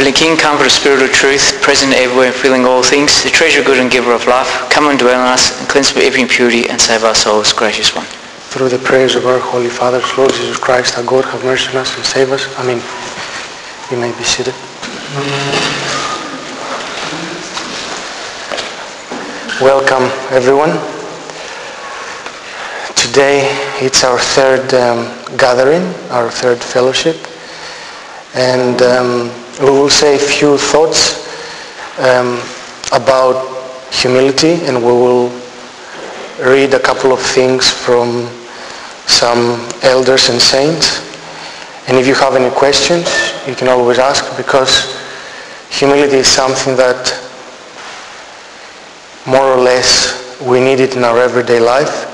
Heavenly King, Comforter the Spirit of truth, present everywhere filling all things, the treasure good and giver of life, come and dwell in us and cleanse from every impurity and save our souls, gracious one. Through the prayers of our Holy Father, Lord Jesus Christ, our God, have mercy on us and save us. Amen. You may be seated. Welcome, everyone. Today it's our third um, gathering, our third fellowship, and um, we will say a few thoughts um, about humility, and we will read a couple of things from some elders and saints. And if you have any questions, you can always ask because humility is something that more or less we need it in our everyday life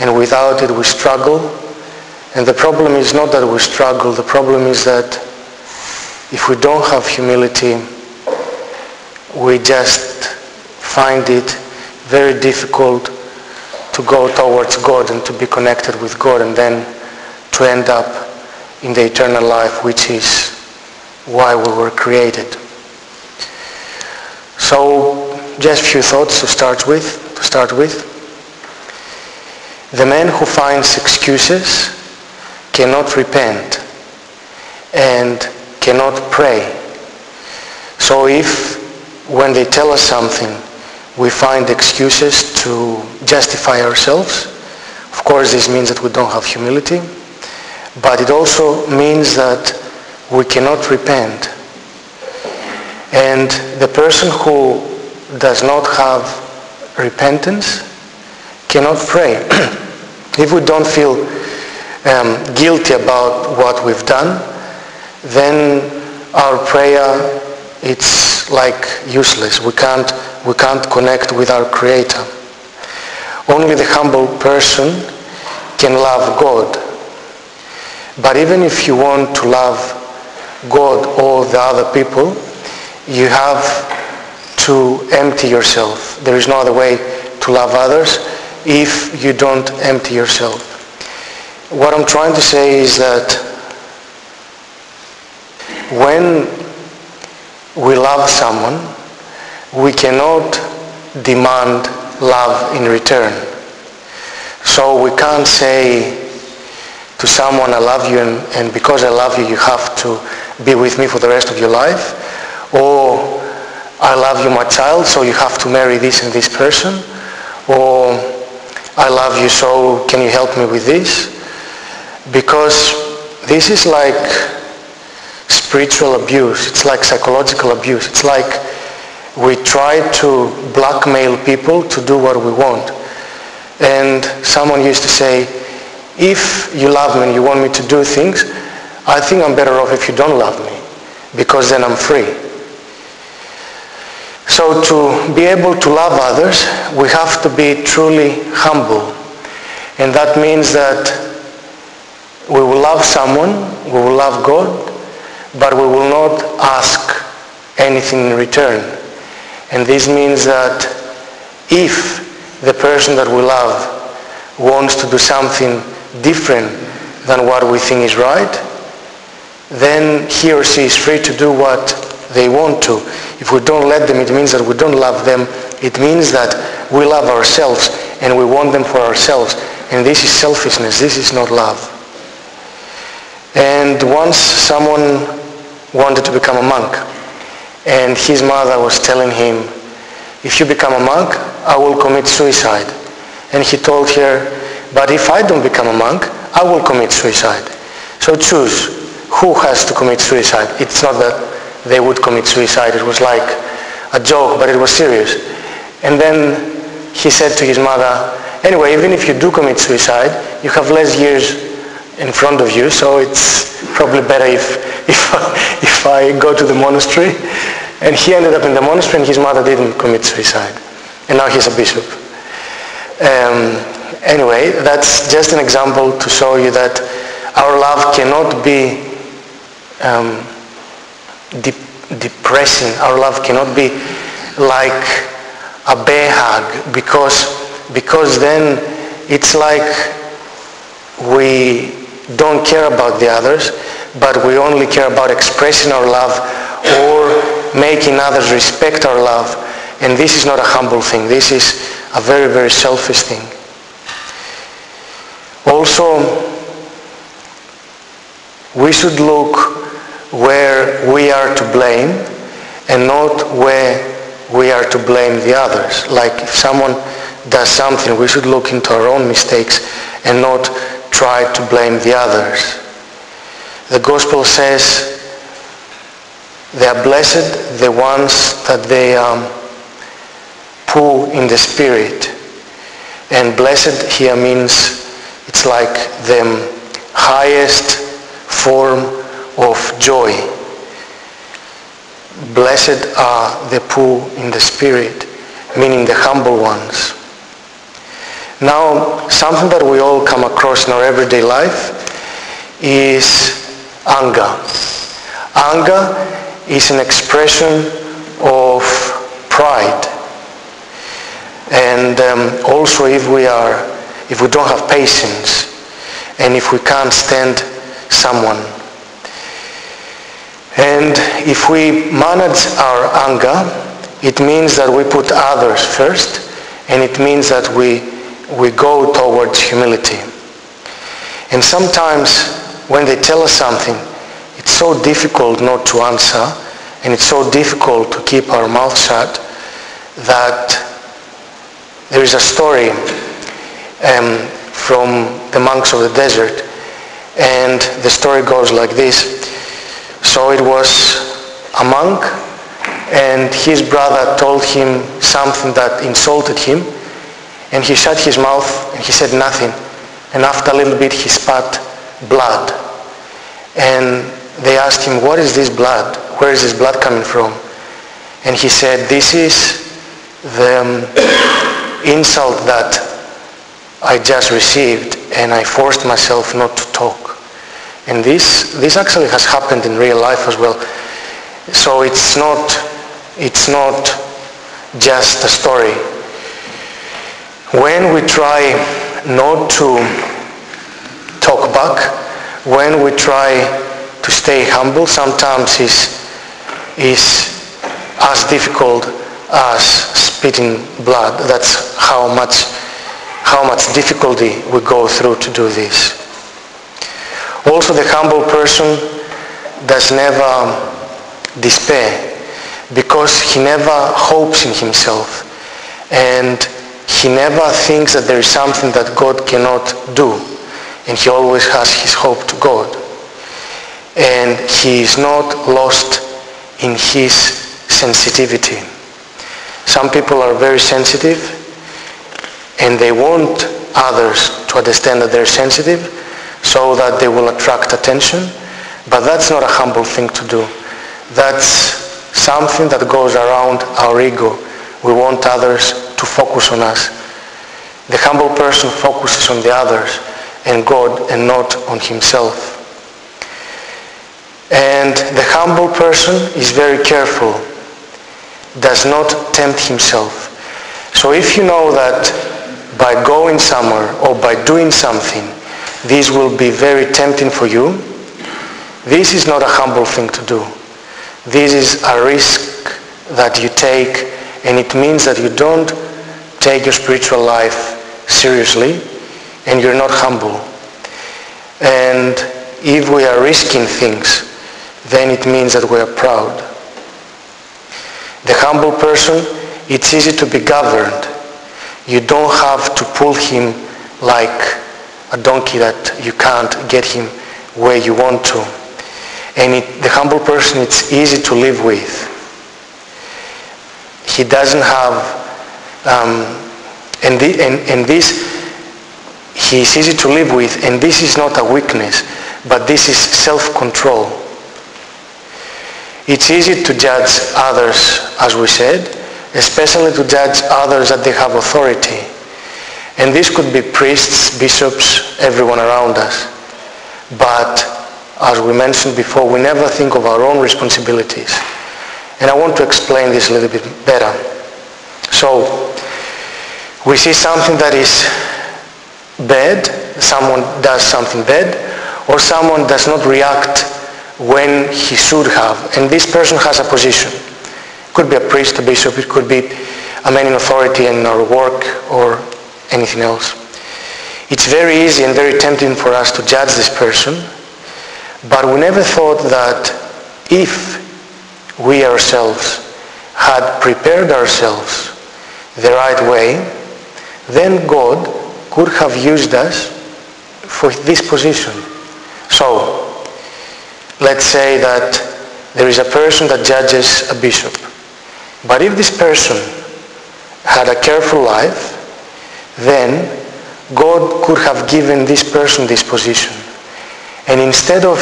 and without it we struggle. And the problem is not that we struggle, the problem is that if we don't have humility, we just find it very difficult to go towards God and to be connected with God and then to end up in the eternal life, which is why we were created. So just a few thoughts to start with. To start with, the man who finds excuses cannot repent and cannot pray. So if when they tell us something we find excuses to justify ourselves, of course this means that we don't have humility, but it also means that we cannot repent. And the person who does not have repentance cannot pray. if we don't feel um, guilty about what we've done, then our prayer it's like useless. We can't, we can't connect with our Creator. Only the humble person can love God. But even if you want to love God or the other people, you have to empty yourself. There is no other way to love others if you don't empty yourself. What I'm trying to say is that when we love someone, we cannot demand love in return. So we can't say to someone, I love you, and, and, because I love you, you have to be with me for the rest of your life. Or, I love you, my child, so you have to marry this and this person. Or, I love you, so can you help me with this? Because this is like spiritual abuse. It's like psychological abuse. It's like we try to blackmail people to do what we want. And someone used to say, if you love me and you want me to do things, I think I'm better off if you don't love me because then I'm free. So to be able to love others, we have to be truly humble. And that means that we will love someone, we will love God, but we will not ask anything in return. And this means that if the person that we love wants to do something different than what we think is right, then he or she is free to do what they want to. If we don't let them, it means that we don't love them. It means that we love ourselves and we want them for ourselves. And this is selfishness. This is not love. And once someone wanted to become a monk and his mother was telling him, if you become a monk, I will commit suicide. And he told her, but if I don't become a monk, I will commit suicide. So choose who has to commit suicide. It's not that they would commit suicide. It was like a joke, but it was serious. And then he said to his mother, anyway, even if you do commit suicide, you have less years in front of you, so it's probably better if, if, if I go to the monastery. And he ended up in the monastery and his mother didn't commit suicide. And now he's a bishop. Um, anyway, that's just an example to show you that our love cannot be um, de- depressing. Our love cannot be like a bear hug because, because then it's like we don't care about the others, but we only care about expressing our love or making others respect our love. And this is not a humble thing. This is a very, very selfish thing. Also, we should look where we are to blame and not where we are to blame the others. Like if someone does something, we should look into our own mistakes and not try to blame the others. The gospel says they are blessed the ones that they um, poor in the spirit. And blessed here means it's like the highest form of joy. Blessed are the poor in the spirit, meaning the humble ones. Now, something that we all come across in our everyday life is anger. Anger is an expression of pride. And um, also if we are, if we don't have patience, and if we can't stand someone. And if we manage our anger, it means that we put others first, and it means that we, we go towards humility. And sometimes when they tell us something, it's so difficult not to answer, and it's so difficult to keep our mouth shut that there is a story um, from the monks of the desert and the story goes like this. So it was a monk and his brother told him something that insulted him and he shut his mouth and he said nothing. And after a little bit he spat blood. And they asked him, what is this blood? Where is this blood coming from? And he said, this is the um, insult that I just received and I forced myself not to talk. And this, this actually has happened in real life as well. So it's not, it's not just a story. When we try not to talk back, when we try to stay humble, sometimes is, is as difficult as spitting blood. That's how much, how much difficulty we go through to do this. Also the humble person does never despair because he never hopes in himself and he never thinks that there is something that God cannot do and he always has his hope to God and he is not lost in his sensitivity. Some people are very sensitive and they want others to understand that they're sensitive so that they will attract attention. But that's not a humble thing to do. That's something that goes around our ego. We want others to focus on us. The humble person focuses on the others and God and not on himself. And the humble person is very careful, does not tempt himself. So if you know that by going somewhere or by doing something, this will be very tempting for you. This is not a humble thing to do. This is a risk that you take and it means that you don't take your spiritual life seriously and you're not humble. And if we are risking things, then it means that we are proud. The humble person, it's easy to be governed. You don't have to pull him like a donkey that you can't get him where you want to. And it, the humble person, it's easy to live with. He doesn't have, um, and, the, and, and this, he is easy to live with, and this is not a weakness, but this is self-control. It's easy to judge others, as we said, especially to judge others that they have authority. And this could be priests, bishops, everyone around us. But as we mentioned before, we never think of our own responsibilities. And I want to explain this a little bit better. So, we see something that is bad, someone does something bad, or someone does not react when he should have. And this person has a position. It could be a priest, a bishop, it could be a man in authority in our work or anything else. It's very easy and very tempting for us to judge this person, but we never thought that if we ourselves had prepared ourselves the right way, then God could have used us for this position. So, let's say that there is a person that judges a bishop. But if this person had a careful life, then God could have given this person this position. And instead of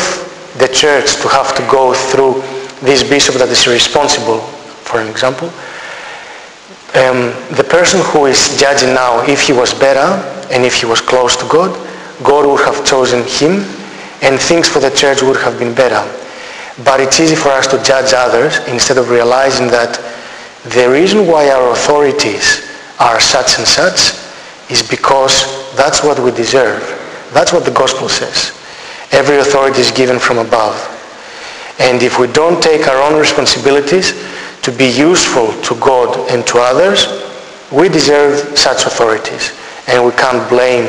the church to have to go through this bishop that is responsible, for an example, um, the person who is judging now, if he was better and if he was close to God, God would have chosen him and things for the church would have been better. But it's easy for us to judge others instead of realizing that the reason why our authorities are such and such is because that's what we deserve. That's what the gospel says. Every authority is given from above. And if we don't take our own responsibilities to be useful to God and to others, we deserve such authorities. And we can't blame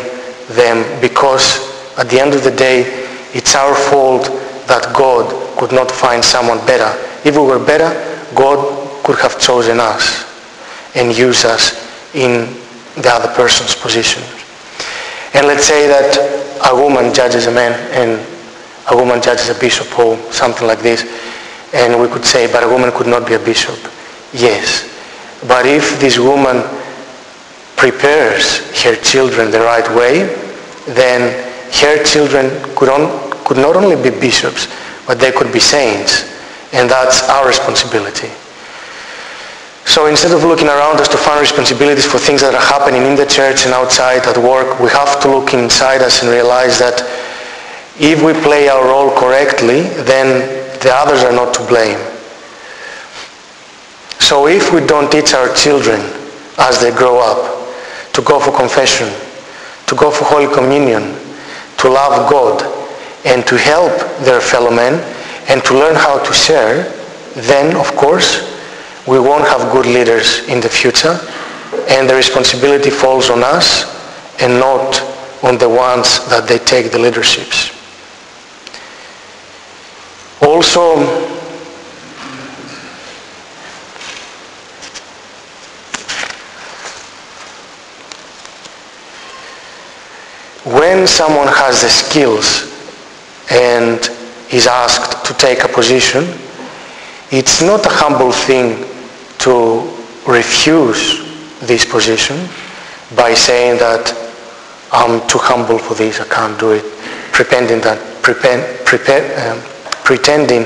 them because at the end of the day, it's our fault that God could not find someone better. If we were better, God could have chosen us and used us in the other person's position. And let's say that a woman judges a man and a woman judges a bishop or something like this. And we could say, but a woman could not be a bishop. Yes. But if this woman prepares her children the right way, then her children could, on, could not only be bishops, but they could be saints. And that's our responsibility. So instead of looking around us to find responsibilities for things that are happening in the church and outside at work, we have to look inside us and realize that if we play our role correctly, then the others are not to blame. So if we don't teach our children as they grow up to go for confession, to go for Holy Communion, to love God, and to help their fellow men, and to learn how to share, then of course we won't have good leaders in the future, and the responsibility falls on us and not on the ones that they take the leaderships. Also, when someone has the skills and is asked to take a position, it's not a humble thing to refuse this position by saying that I'm too humble for this, I can't do it, pretending that, pretend, um, pretending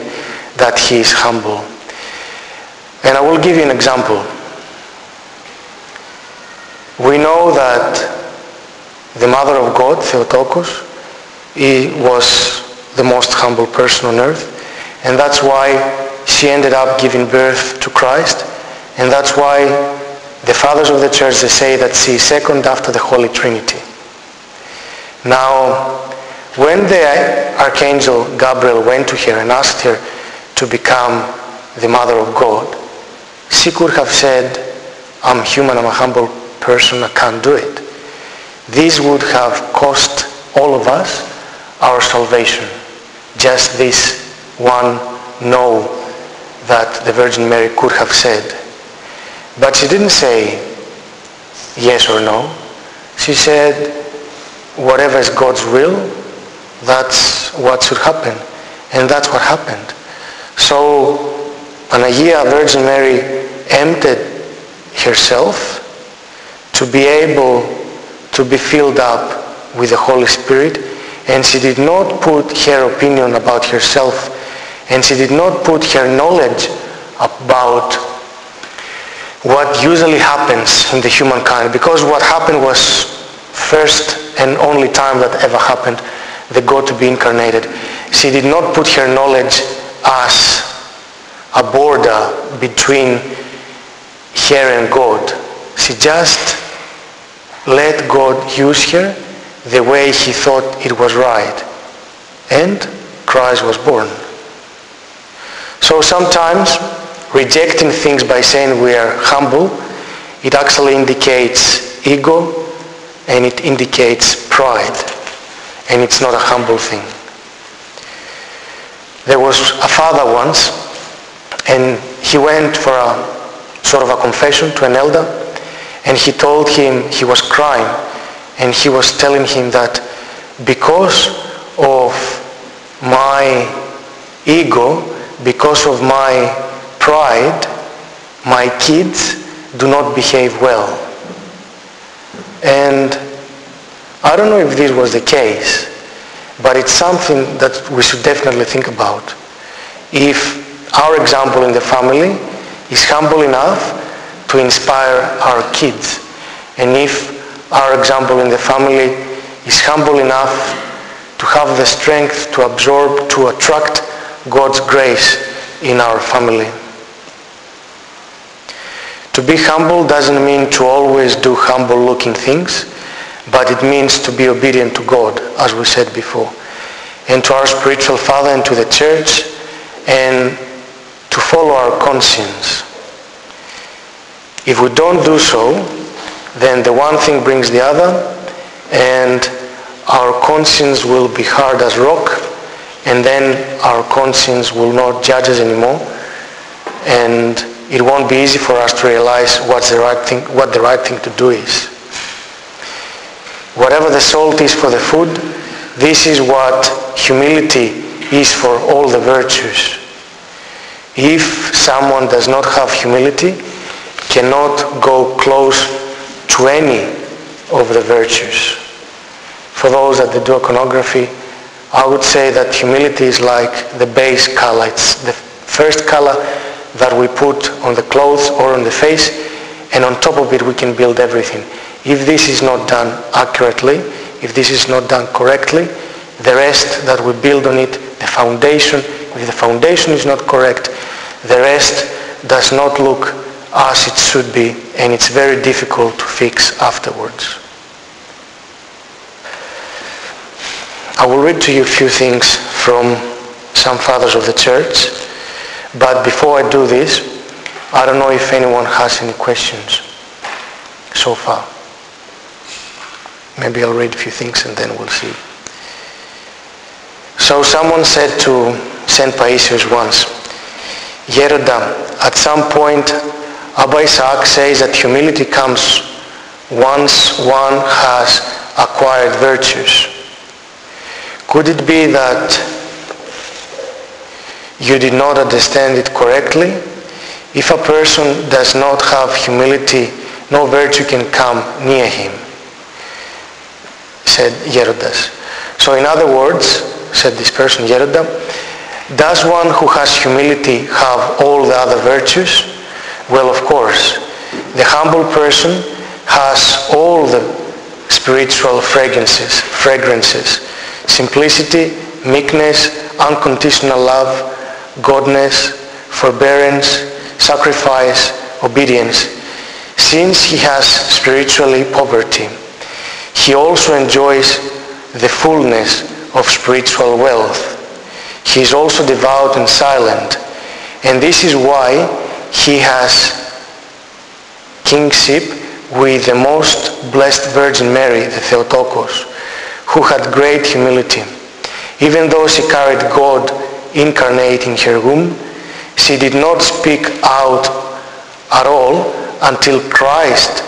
that he is humble. And I will give you an example. We know that the mother of God, Theotokos, he was the most humble person on earth. And that's why she ended up giving birth to Christ. And that's why the fathers of the church, they say that she is second after the Holy Trinity. Now, when the archangel Gabriel went to her and asked her to become the mother of God, she could have said, I'm human, I'm a humble person, I can't do it. This would have cost all of us our salvation. Just this one no that the Virgin Mary could have said. But she didn't say yes or no. She said, whatever is God's will, that's what should happen. And that's what happened. So Panagia Virgin Mary emptied herself to be able to be filled up with the Holy Spirit and she did not put her opinion about herself and she did not put her knowledge about what usually happens in the humankind because what happened was first and only time that ever happened the God to be incarnated. She did not put her knowledge as a border between her and God. She just let God use her the way he thought it was right. And Christ was born. So sometimes rejecting things by saying we are humble, it actually indicates ego and it indicates pride. And it's not a humble thing. There was a father once and he went for a sort of a confession to an elder and he told him he was crying and he was telling him that because of my ego, because of my pride, my kids do not behave well. And I don't know if this was the case, but it's something that we should definitely think about. If our example in the family is humble enough to inspire our kids, and if our example in the family is humble enough to have the strength to absorb, to attract God's grace in our family. To be humble doesn't mean to always do humble looking things, but it means to be obedient to God, as we said before, and to our spiritual father and to the church, and to follow our conscience. If we don't do so, then the one thing brings the other, and our conscience will be hard as rock, and then our conscience will not judge us anymore, and it won't be easy for us to realize what's the right thing, what the right thing to do is. Whatever the salt is for the food, this is what humility is for all the virtues. If someone does not have humility, cannot go close to any of the virtues. For those that do iconography, I would say that humility is like the base color. It's the first color that we put on the clothes or on the face and on top of it we can build everything. If this is not done accurately, if this is not done correctly, the rest that we build on it, the foundation, if the foundation is not correct, the rest does not look as it should be and it's very difficult to fix afterwards. I will read to you a few things from some fathers of the church, but before I do this, I don't know if anyone has any questions so far. Maybe I'll read a few things and then we'll see. So someone said to St. Paisius once, Geronda, at some point Abba Isaac says that humility comes once one has acquired virtues. Could it be that you did not understand it correctly? If a person does not have humility, no virtue can come near him, said Gerondas. So in other words, said this person, Geronda, does one who has humility have all the other virtues? Well, of course. The humble person has all the spiritual fragrances, fragrances. Simplicity, meekness, unconditional love, godness, forbearance, sacrifice, obedience. Since he has spiritually poverty, he also enjoys the fullness of spiritual wealth. He is also devout and silent. And this is why he has kingship with the most blessed Virgin Mary, the Theotokos, who had great humility. Even though she carried God incarnate in her womb, she did not speak out at all until Christ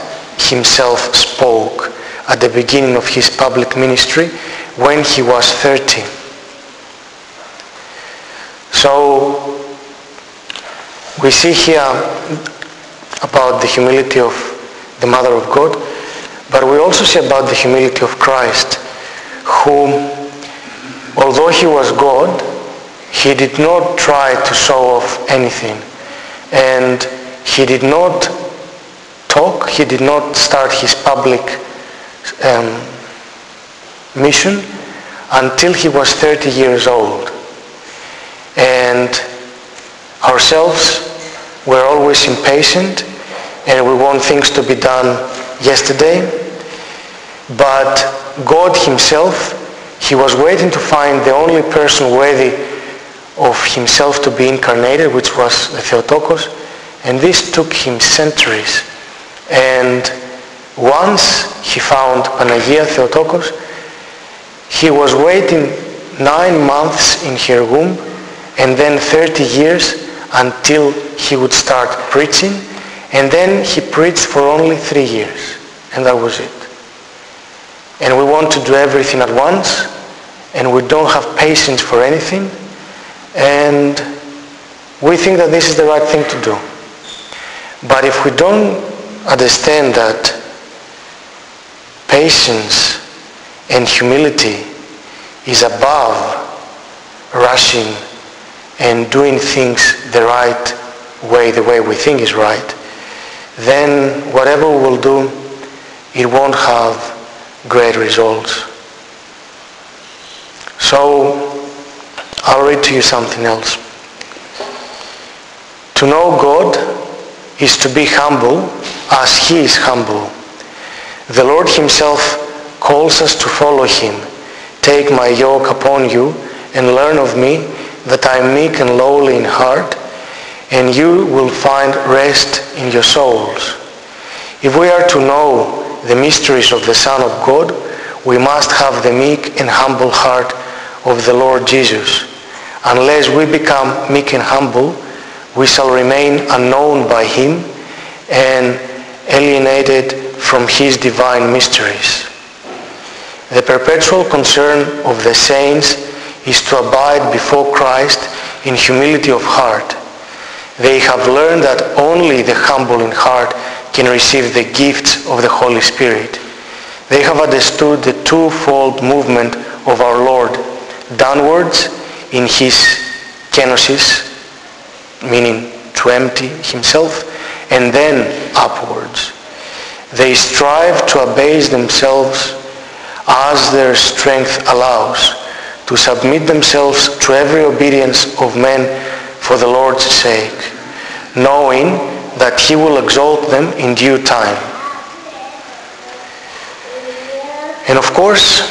himself spoke at the beginning of his public ministry when he was 30. So we see here about the humility of the Mother of God, but we also see about the humility of Christ, who, although he was God, he did not try to show off anything. And he did not talk, he did not start his public um, mission until he was 30 years old. And ourselves, we're always impatient and we want things to be done yesterday. But God himself, he was waiting to find the only person worthy of himself to be incarnated, which was the Theotokos. And this took him centuries. And once he found Panagia Theotokos, he was waiting nine months in her womb and then 30 years until he would start preaching. And then he preached for only three years. And that was it. And we want to do everything at once. And we don't have patience for anything. And we think that this is the right thing to do. But if we don't understand that patience and humility is above rushing and doing things the right way, the way we think is right, then whatever we will do, it won't have great results. So I'll read to you something else. To know God is to be humble as he is humble. The Lord himself calls us to follow him. Take my yoke upon you and learn of me that I am meek and lowly in heart, and you will find rest in your souls. If we are to know the mysteries of the Son of God, we must have the meek and humble heart of the Lord Jesus. Unless we become meek and humble, we shall remain unknown by him and alienated from his divine mysteries. The perpetual concern of the saints is to abide before Christ in humility of heart. They have learned that only the humble in heart can receive the gifts of the Holy Spirit. They have understood the twofold movement of our Lord, downwards in his kenosis, meaning to empty himself, and then upwards. They strive to abase themselves as their strength allows, to submit themselves to every obedience of men for the Lord's sake, knowing that he will exalt them in due time. And of course,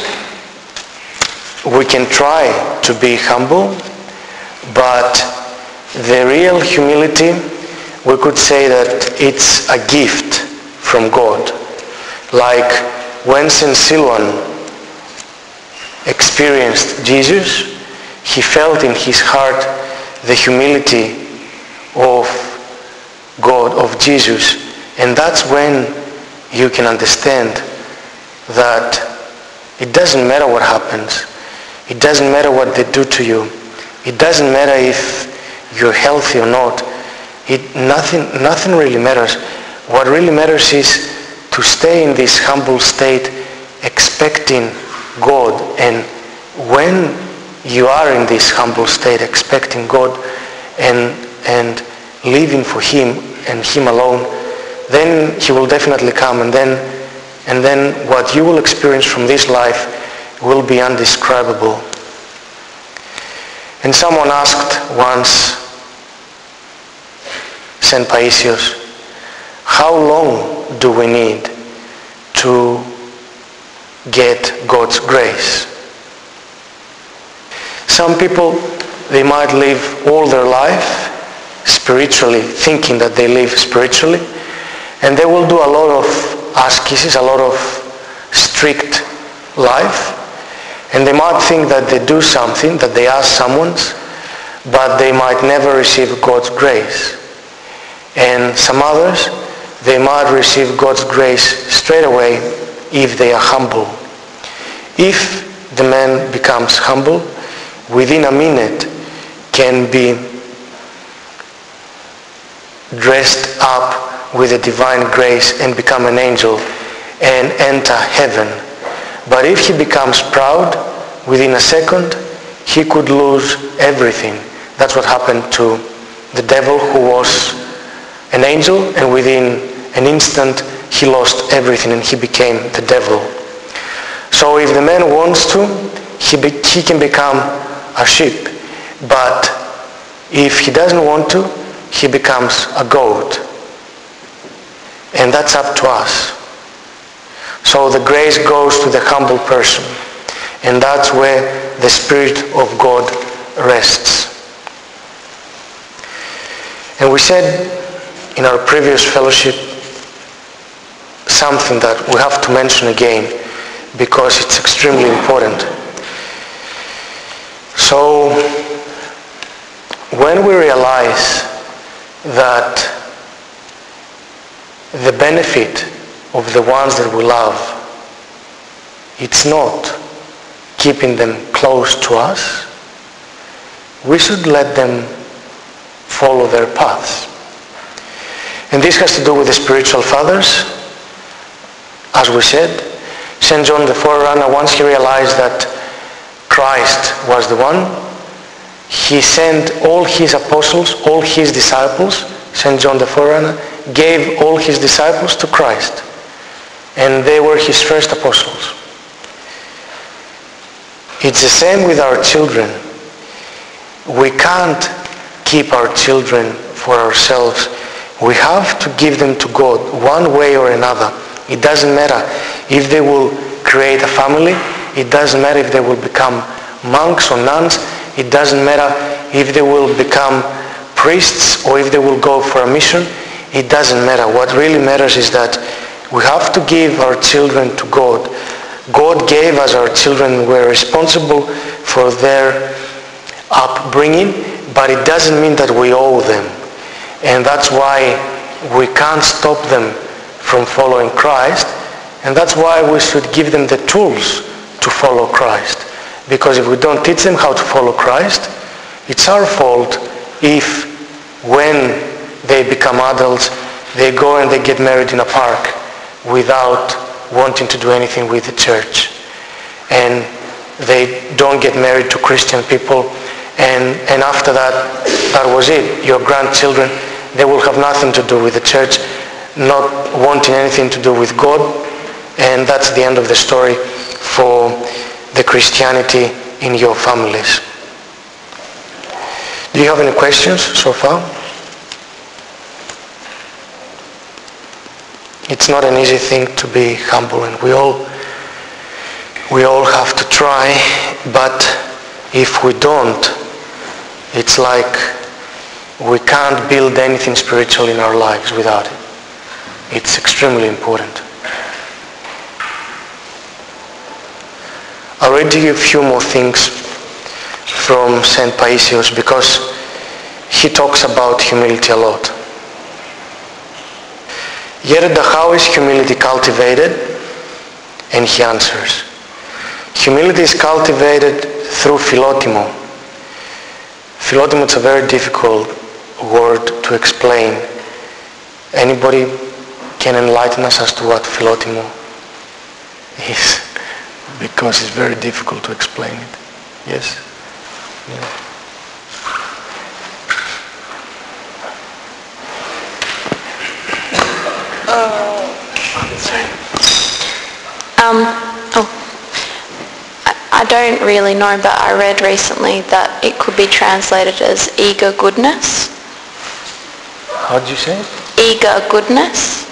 we can try to be humble, but the real humility, we could say that it's a gift from God. Like when St. Silouan experienced Jesus, he felt in his heart the humility of God, of Jesus. And that's when you can understand that it doesn't matter what happens. It doesn't matter what they do to you. It doesn't matter if you're healthy or not. It, nothing, nothing really matters. What really matters is to stay in this humble state expecting God. And when you are in this humble state expecting God and, and living for Him and Him alone, then He will definitely come and then, and then what you will experience from this life will be undescribable. And someone asked once, St. Paisios, how long do we need to get God's grace? Some people, they might live all their life spiritually, thinking that they live spiritually, and they will do a lot of ascesis, a lot of strict life, and they might think that they do something, that they ask someone's, but they might never receive God's grace. And some others, they might receive God's grace straight away if they are humble. If the man becomes humble, within a minute can be dressed up with the divine grace and become an angel and enter heaven. But if he becomes proud, within a second, he could lose everything. That's what happened to the devil who was an angel and within an instant he lost everything and he became the devil. So if the man wants to, he, be, he can become a sheep. But if he doesn't want to, he becomes a goat. And that's up to us. So the grace goes to the humble person. And that's where the Spirit of God rests. And we said in our previous fellowship something that we have to mention again because it's extremely important. So when we realize that the benefit of the ones that we love, it's not keeping them close to us, we should let them follow their paths. And this has to do with the spiritual fathers. As we said, St. John the Forerunner, once he realized that Christ was the one, he sent all his apostles, all his disciples, St. John the Forerunner, gave all his disciples to Christ. And they were his first apostles. It's the same with our children. We can't keep our children for ourselves. We have to give them to God one way or another. It doesn't matter if they will create a family. It doesn't matter if they will become monks or nuns. It doesn't matter if they will become priests or if they will go for a mission. It doesn't matter. What really matters is that we have to give our children to God. God gave us our children. We're responsible for their upbringing, but it doesn't mean that we owe them. And that's why we can't stop them from following Christ. And that's why we should give them the tools to follow Christ. Because if we don't teach them how to follow Christ, it's our fault if when they become adults, they go and they get married in a park without wanting to do anything with the church. And they don't get married to Christian people. And, and after that, that was it. Your grandchildren, they will have nothing to do with the church, not wanting anything to do with God. And that's the end of the story for the Christianity in your families. Do you have any questions so far? It's not an easy thing to be humble and we all we all have to try but if we don't it's like we can't build anything spiritual in our lives without it. It's extremely important. I'll read you a few more things from St. Paisios because he talks about humility a lot. Geronda, how is humility cultivated? And he answers, humility is cultivated through philotimo. Philotimo is a very difficult word to explain. Anybody can enlighten us as to what philotimo is? Because it's very difficult to explain it. Yes? Yeah. Um, oh, I, I don't really know, but I read recently that it could be translated as eager goodness. How did you say it? Eager goodness.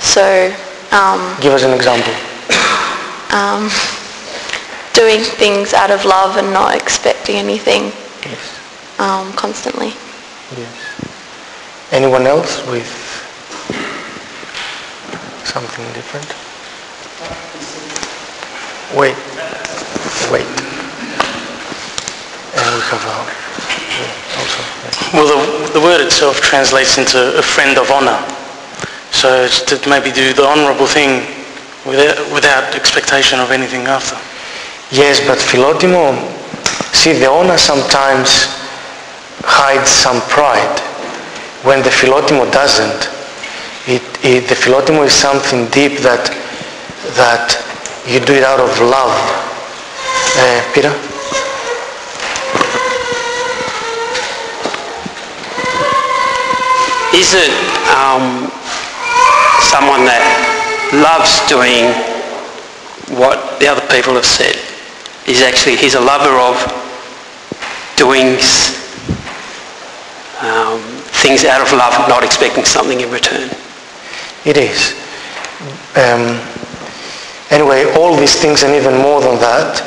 So, um, Give us an example. um, doing things out of love and not expecting anything Yes. um, constantly. Yes. Anyone else with something different? Wait. Wait. And we have uh, also. Well, the, the word itself translates into a friend of honour. So it's to maybe do the honourable thing without, without expectation of anything after. Yes, but Philotimo, see, the honor sometimes hides some pride. When the Philotimo doesn't, it, it, the Philotimo is something deep that, that you do it out of love. Uh, Peter? Is it um, someone that loves doing what the other people have said? He's actually, he's a lover of doing um, things out of love, not expecting something in return. It is. Um, anyway, all these things and even more than that,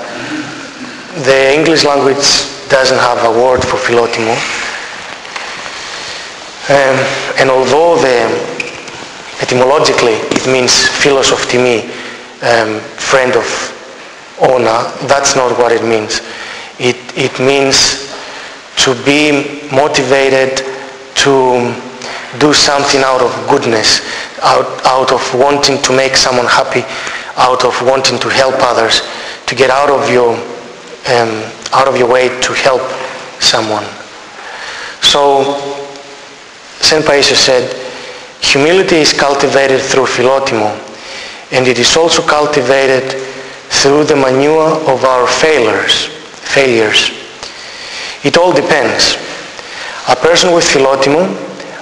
the English language doesn't have a word for philotimo. Um, and although the, etymologically it means philos of timi, um, friend of honor, that's not what it means. It, it means to be motivated to do something out of goodness, out, out of wanting to make someone happy, out of wanting to help others, to get out of your, um, out of your way to help someone. So St. Paisios said, humility is cultivated through philotimo, and it is also cultivated through the manure of our failures. failures. It all depends. A person with philotimo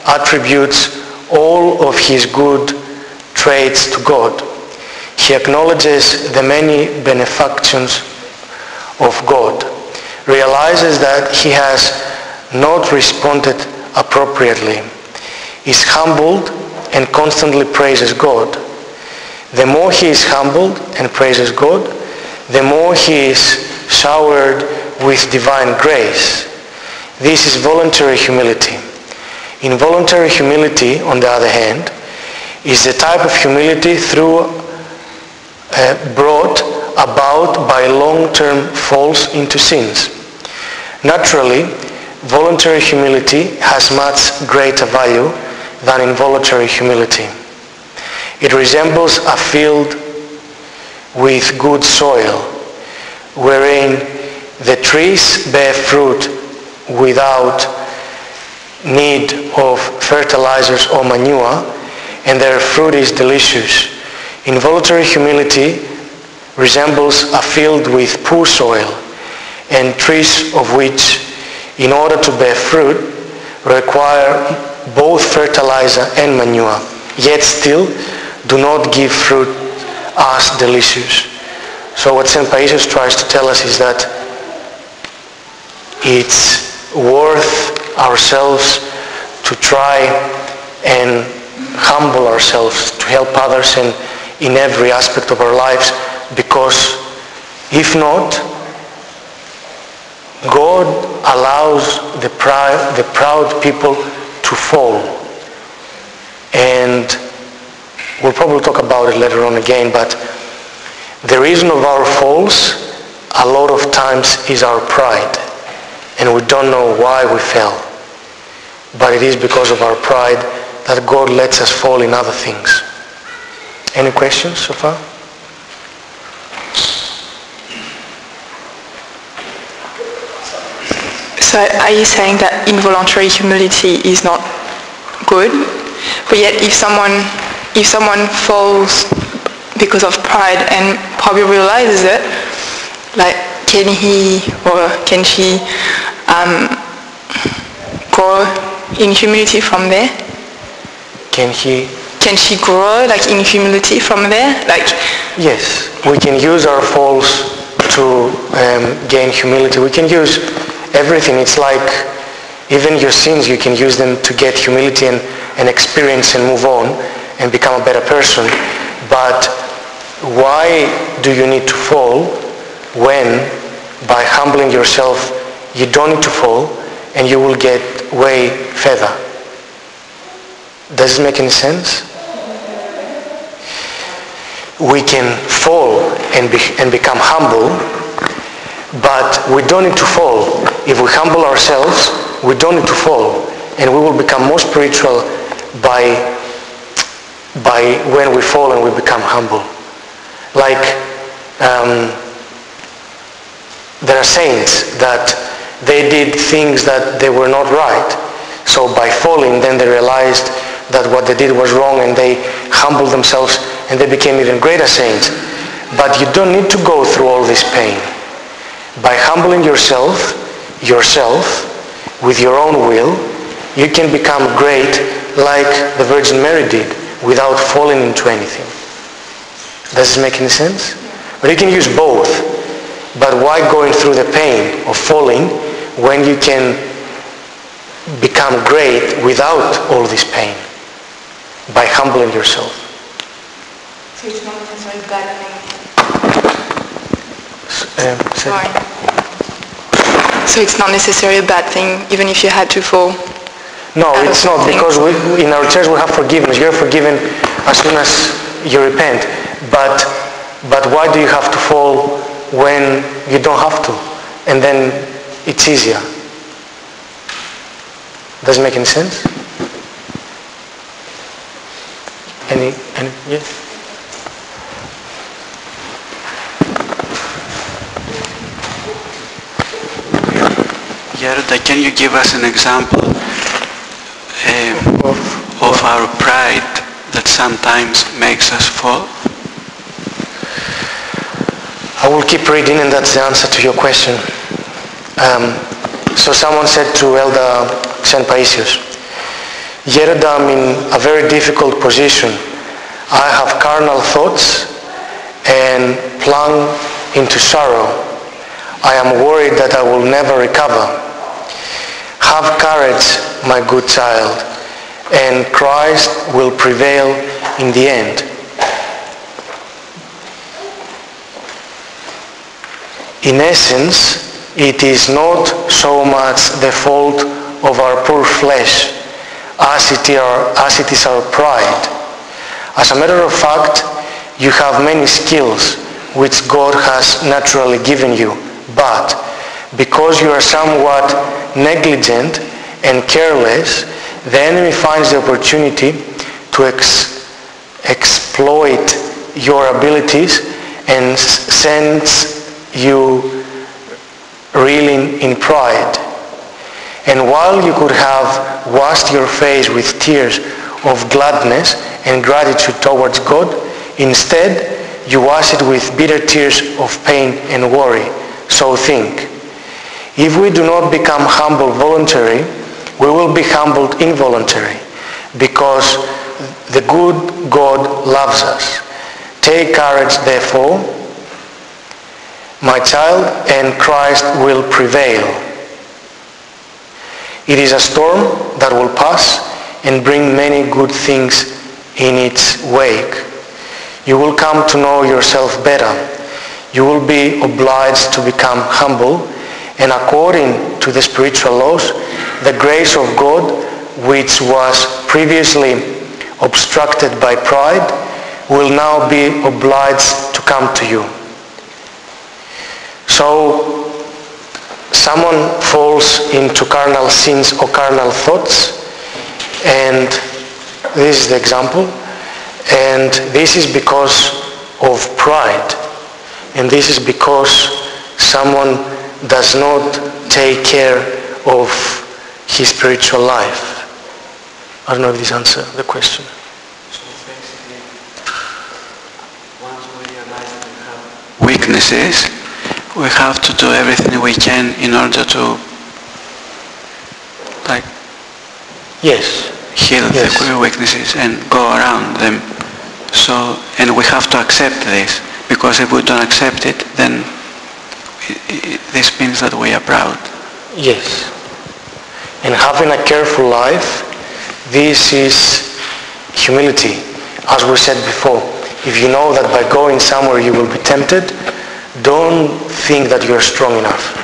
attributes all of his good traits to God. He acknowledges the many benefactions of God, realizes that he has not responded appropriately, is humbled and constantly praises God. The more he is humbled and praises God, the more he is showered with divine grace. This is voluntary humility. Involuntary humility, on the other hand, is the type of humility through uh, brought about by long-term falls into sins. Naturally, voluntary humility has much greater value than involuntary humility. It resembles a field with good soil, wherein the trees bear fruit without need of fertilizers or manure, and their fruit is delicious. Involuntary humility resembles a field with poor soil, and trees of which, in order to bear fruit, require both fertilizer and manure, yet still do not give fruit as delicious. So what St. Paisios tries to tell us is that it's worth ourselves to try and humble ourselves to help others in, in every aspect of our lives because if not, God allows the proud people to fall. And we'll probably talk about it later on again, but the reason of our falls a lot of times is our pride. And we don't know why we fell. But it is because of our pride that God lets us fall in other things. Any questions so far? So are you saying that involuntary humility is not good? But yet if someone, if someone falls because of pride and probably realizes it, like can he or can she um, grow in humility from there? Can he? Can she grow like in humility from there? Like Yes, we can use our falls to um, gain humility. We can use everything. It's like even your sins, you can use them to get humility and, and experience and move on and become a better person. But why do you need to fall when by humbling yourself you don't need to fall and you will get way further? Does it make any sense? We can fall and, be, and become humble, but we don't need to fall. If we humble ourselves, we don't need to fall. And we will become more spiritual by, by when we fall and we become humble. Like um, there are saints that they did things that they were not right. So by falling, then they realized that what they did was wrong and they humbled themselves and they became even greater saints. But you don't need to go through all this pain. By humbling yourself, yourself, with your own will, you can become great like the Virgin Mary did without falling into anything. Does this make any sense? But you can use both. But why going through the pain of falling when you can become great without all this pain? By humbling yourself. So it's not. Um, so- it's not necessarily a bad thing even if you had to fall. No, it's not something. because we, in our church we have forgiveness. You're forgiven as soon as you repent. But but why do you have to fall when you don't have to? And then it's easier. Does it make any sense? Any any yeah? Geronda, can you give us an example um, Of, our pride that sometimes makes us fall? I will keep reading and that's the answer to your question. Um, so someone said to Elder St. Paisios, Yet I'm in a very difficult position. I have carnal thoughts and plunge into sorrow. I am worried that I will never recover. Have courage, my good child, and Christ will prevail in the end. In essence, it is not so much the fault of our poor flesh as it, are, as it is our pride. As a matter of fact, you have many skills which God has naturally given you, but because you are somewhat negligent and careless, the enemy finds the opportunity to ex- exploit your abilities and sends you reeling in pride. And while you could have washed your face with tears of gladness and gratitude towards God, instead you wash it with bitter tears of pain and worry. So think. If we do not become humble voluntarily, we will be humbled involuntarily because the good God loves us. Take courage, therefore, my child, and Christ will prevail. It is a storm that will pass and bring many good things in its wake. You will come to know yourself better. You will be obliged to become humble and according to the spiritual laws, the grace of God which was previously obstructed by pride will now be obliged to come to you. So someone falls into carnal sins or carnal thoughts and this is the example and this is because of pride and this is because someone does not take care of his spiritual life. I don't know if this answers the question. Weaknesses, we have to do everything we can in order to like Yes. heal Yes. the weaknesses and go around them. So, and we have to accept this because if we don't accept it, then i i this means that we are proud. Yes. And having a careful life, this is humility. As we said before, if you know that by going somewhere you will be tempted, don't think that you're strong enough.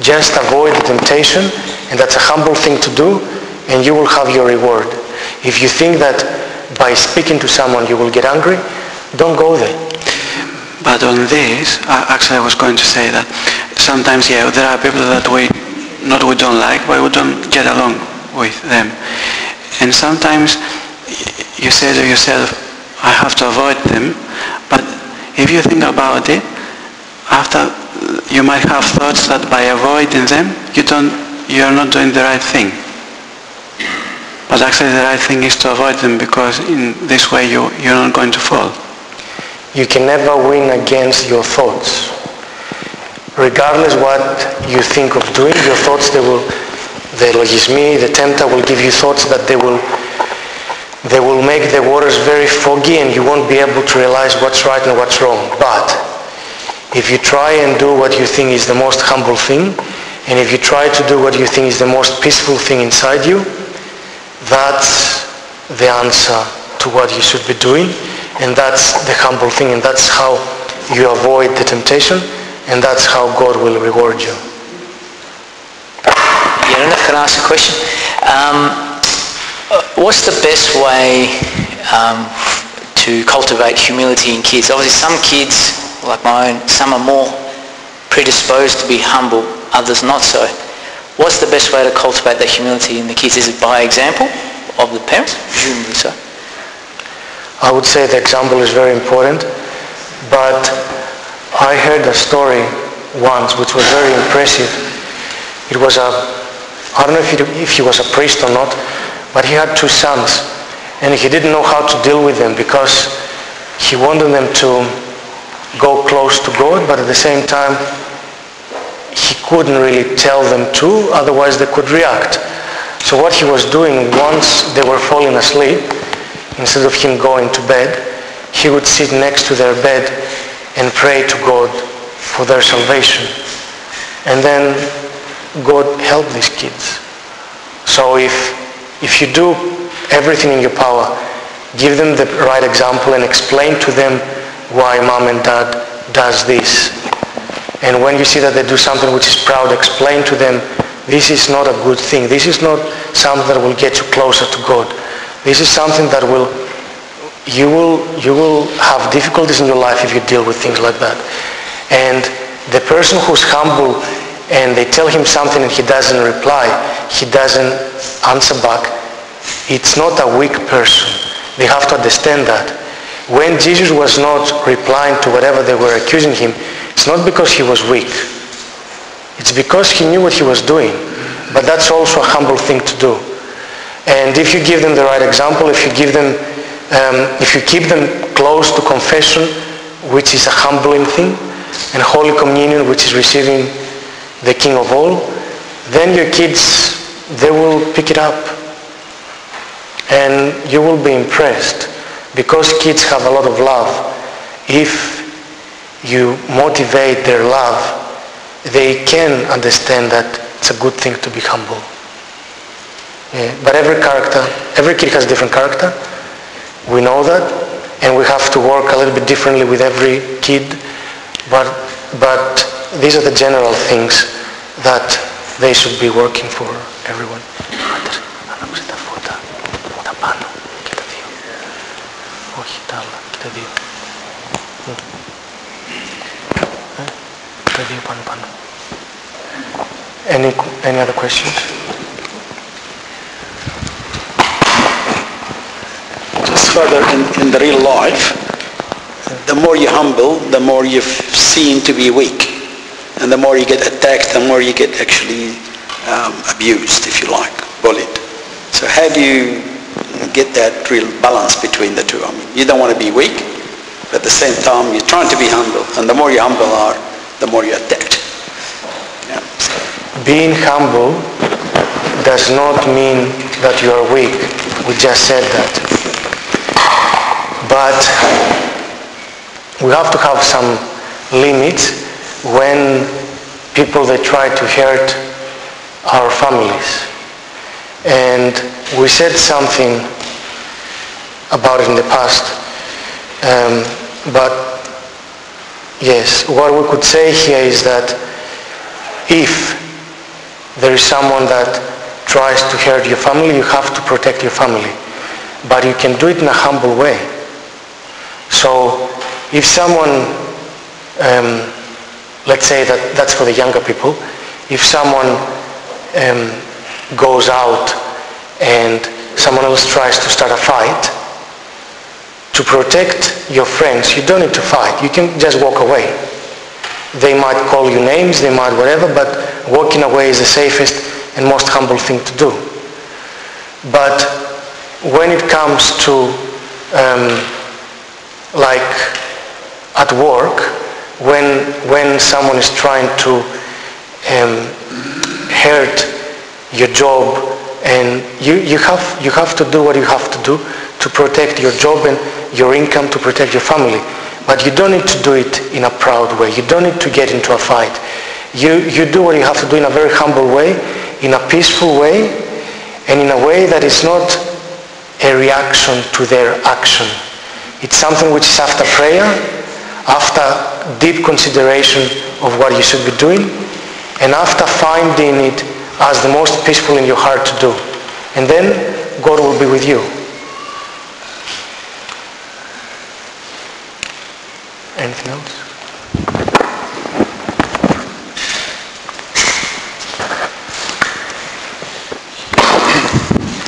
Just avoid the temptation, and that's a humble thing to do, and you will have your reward. If you think that by speaking to someone you will get angry, don't go there. But on this, actually I was going to say that sometimes, yeah, there are people that we, not we don't like, but we don't get along with them. And sometimes you say to yourself, I have to avoid them, but if you think about it, after you might have thoughts that by avoiding them, you don't, you are not doing the right thing. But actually the right thing is to avoid them because in this way you, you're not going to fall. You can never win against your thoughts. Regardless what you think of doing, your thoughts, they will, the logismoi, the tempter will give you thoughts that they will, they will make the waters very foggy and you won't be able to realize what's right and what's wrong. But if you try and do what you think is the most humble thing, and if you try to do what you think is the most peaceful thing inside you, that's the answer to what you should be doing and that's the humble thing and that's how you avoid the temptation and that's how God will reward you. Know if I can ask a question. Um, uh, what's the best way um, to cultivate humility in kids? Obviously some kids, like my own, some are more predisposed to be humble, others not so. What's the best way to cultivate that humility in the kids? Is it by example of the parents? Presumably so. I would say the example is very important, but I heard a story once which was very impressive. It was a, I don't know if he, if he was a priest or not, but he had two sons and he didn't know how to deal with them because he wanted them to go close to God, but at the same time he couldn't really tell them to, otherwise they could react. So what he was doing once they were falling asleep, instead of him going to bed, he would sit next to their bed and pray to God for their salvation. And then God help these kids. So if, if you do everything in your power, give them the right example and explain to them why mom and dad does this. And when you see that they do something which is proud, explain to them this is not a good thing. This is not something that will get you closer to God. This is something that will you will you will have difficulties in your life if you deal with things like that. And the person who's humble and they tell him something and he doesn't reply, he doesn't answer back, it's not a weak person. They have to understand that. When Jesus was not replying to whatever they were accusing him, it's not because he was weak. It's because he knew what he was doing. But that's also a humble thing to do. And if you give them the right example, if you give them, um, if you keep them close to confession, which is a humbling thing, and Holy Communion, which is receiving the King of all, then your kids, they will pick it up. And you will be impressed. Because kids have a lot of love, if you motivate their love, they can understand that it's a good thing to be humble. But every character, every kid has a different character. We know that. And we have to work a little bit differently with every kid. But, but these are the general things that they should be working for everyone. Any, any other questions? Further, in, in the real life, the more you humble, the more you seem to be weak. And the more you get attacked, the more you get actually um, abused, if you like, bullied. So how do you get that real balance between the two? I mean, you don't want to be weak, but at the same time, you're trying to be humble. And the more you humble are, the more you're attacked. Yeah. Being humble does not mean that you are weak. We just said that. But we have to have some limits when people they try to hurt our families. And we said something about it in the past. Um, but yes, what we could say here is that if there is someone that tries to hurt your family, you have to protect your family. But you can do it in a humble way. So if someone um, let's say that that's for the younger people. If someone um, goes out and someone else tries to start a fight, to protect your friends, you don't need to fight. You can just walk away. They might call you names, they might whatever, but walking away is the safest and most humble thing to do. But when it comes to um, like at work, when, when someone is trying to um, hurt your job and you, you, have, you have to do what you have to do to protect your job and your income to protect your family. But you don't need to do it in a proud way. You don't need to get into a fight. You, you do what you have to do in a very humble way, in a peaceful way, and in a way that is not a reaction to their action. It's something which is after prayer, after deep consideration of what you should be doing and after finding it as the most peaceful in your heart to do. And then God will be with you. Anything else?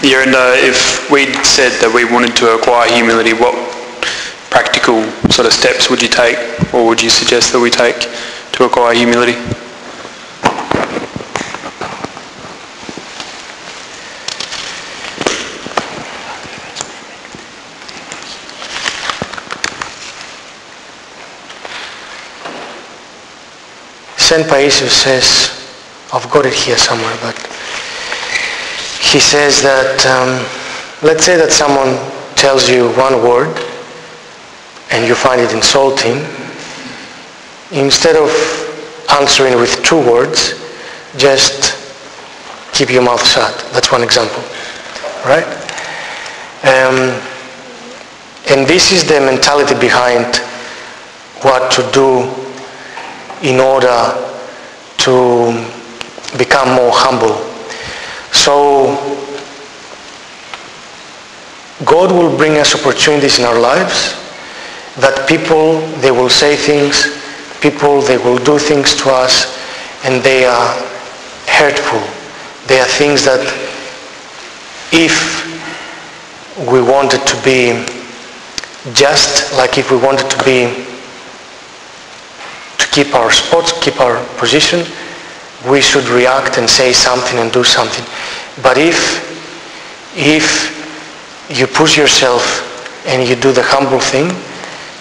Yeah, and uh, if we'd said that we wanted to acquire humility, what practical sort of steps would you take or would you suggest that we take to acquire humility? St. Paisios says, I've got it here somewhere, but he says that, um, let's say that someone tells you one word and you find it insulting, instead of answering with two words, just keep your mouth shut. That's one example, right? Um, and this is the mentality behind what to do in order to become more humble. So God will bring us opportunities in our lives that people, they will say things, people, they will do things to us and they are hurtful. They are things that if we wanted to be just, like if we wanted to be to keep our spots, keep our position, we should react and say something and do something. But if, if you push yourself and you do the humble thing,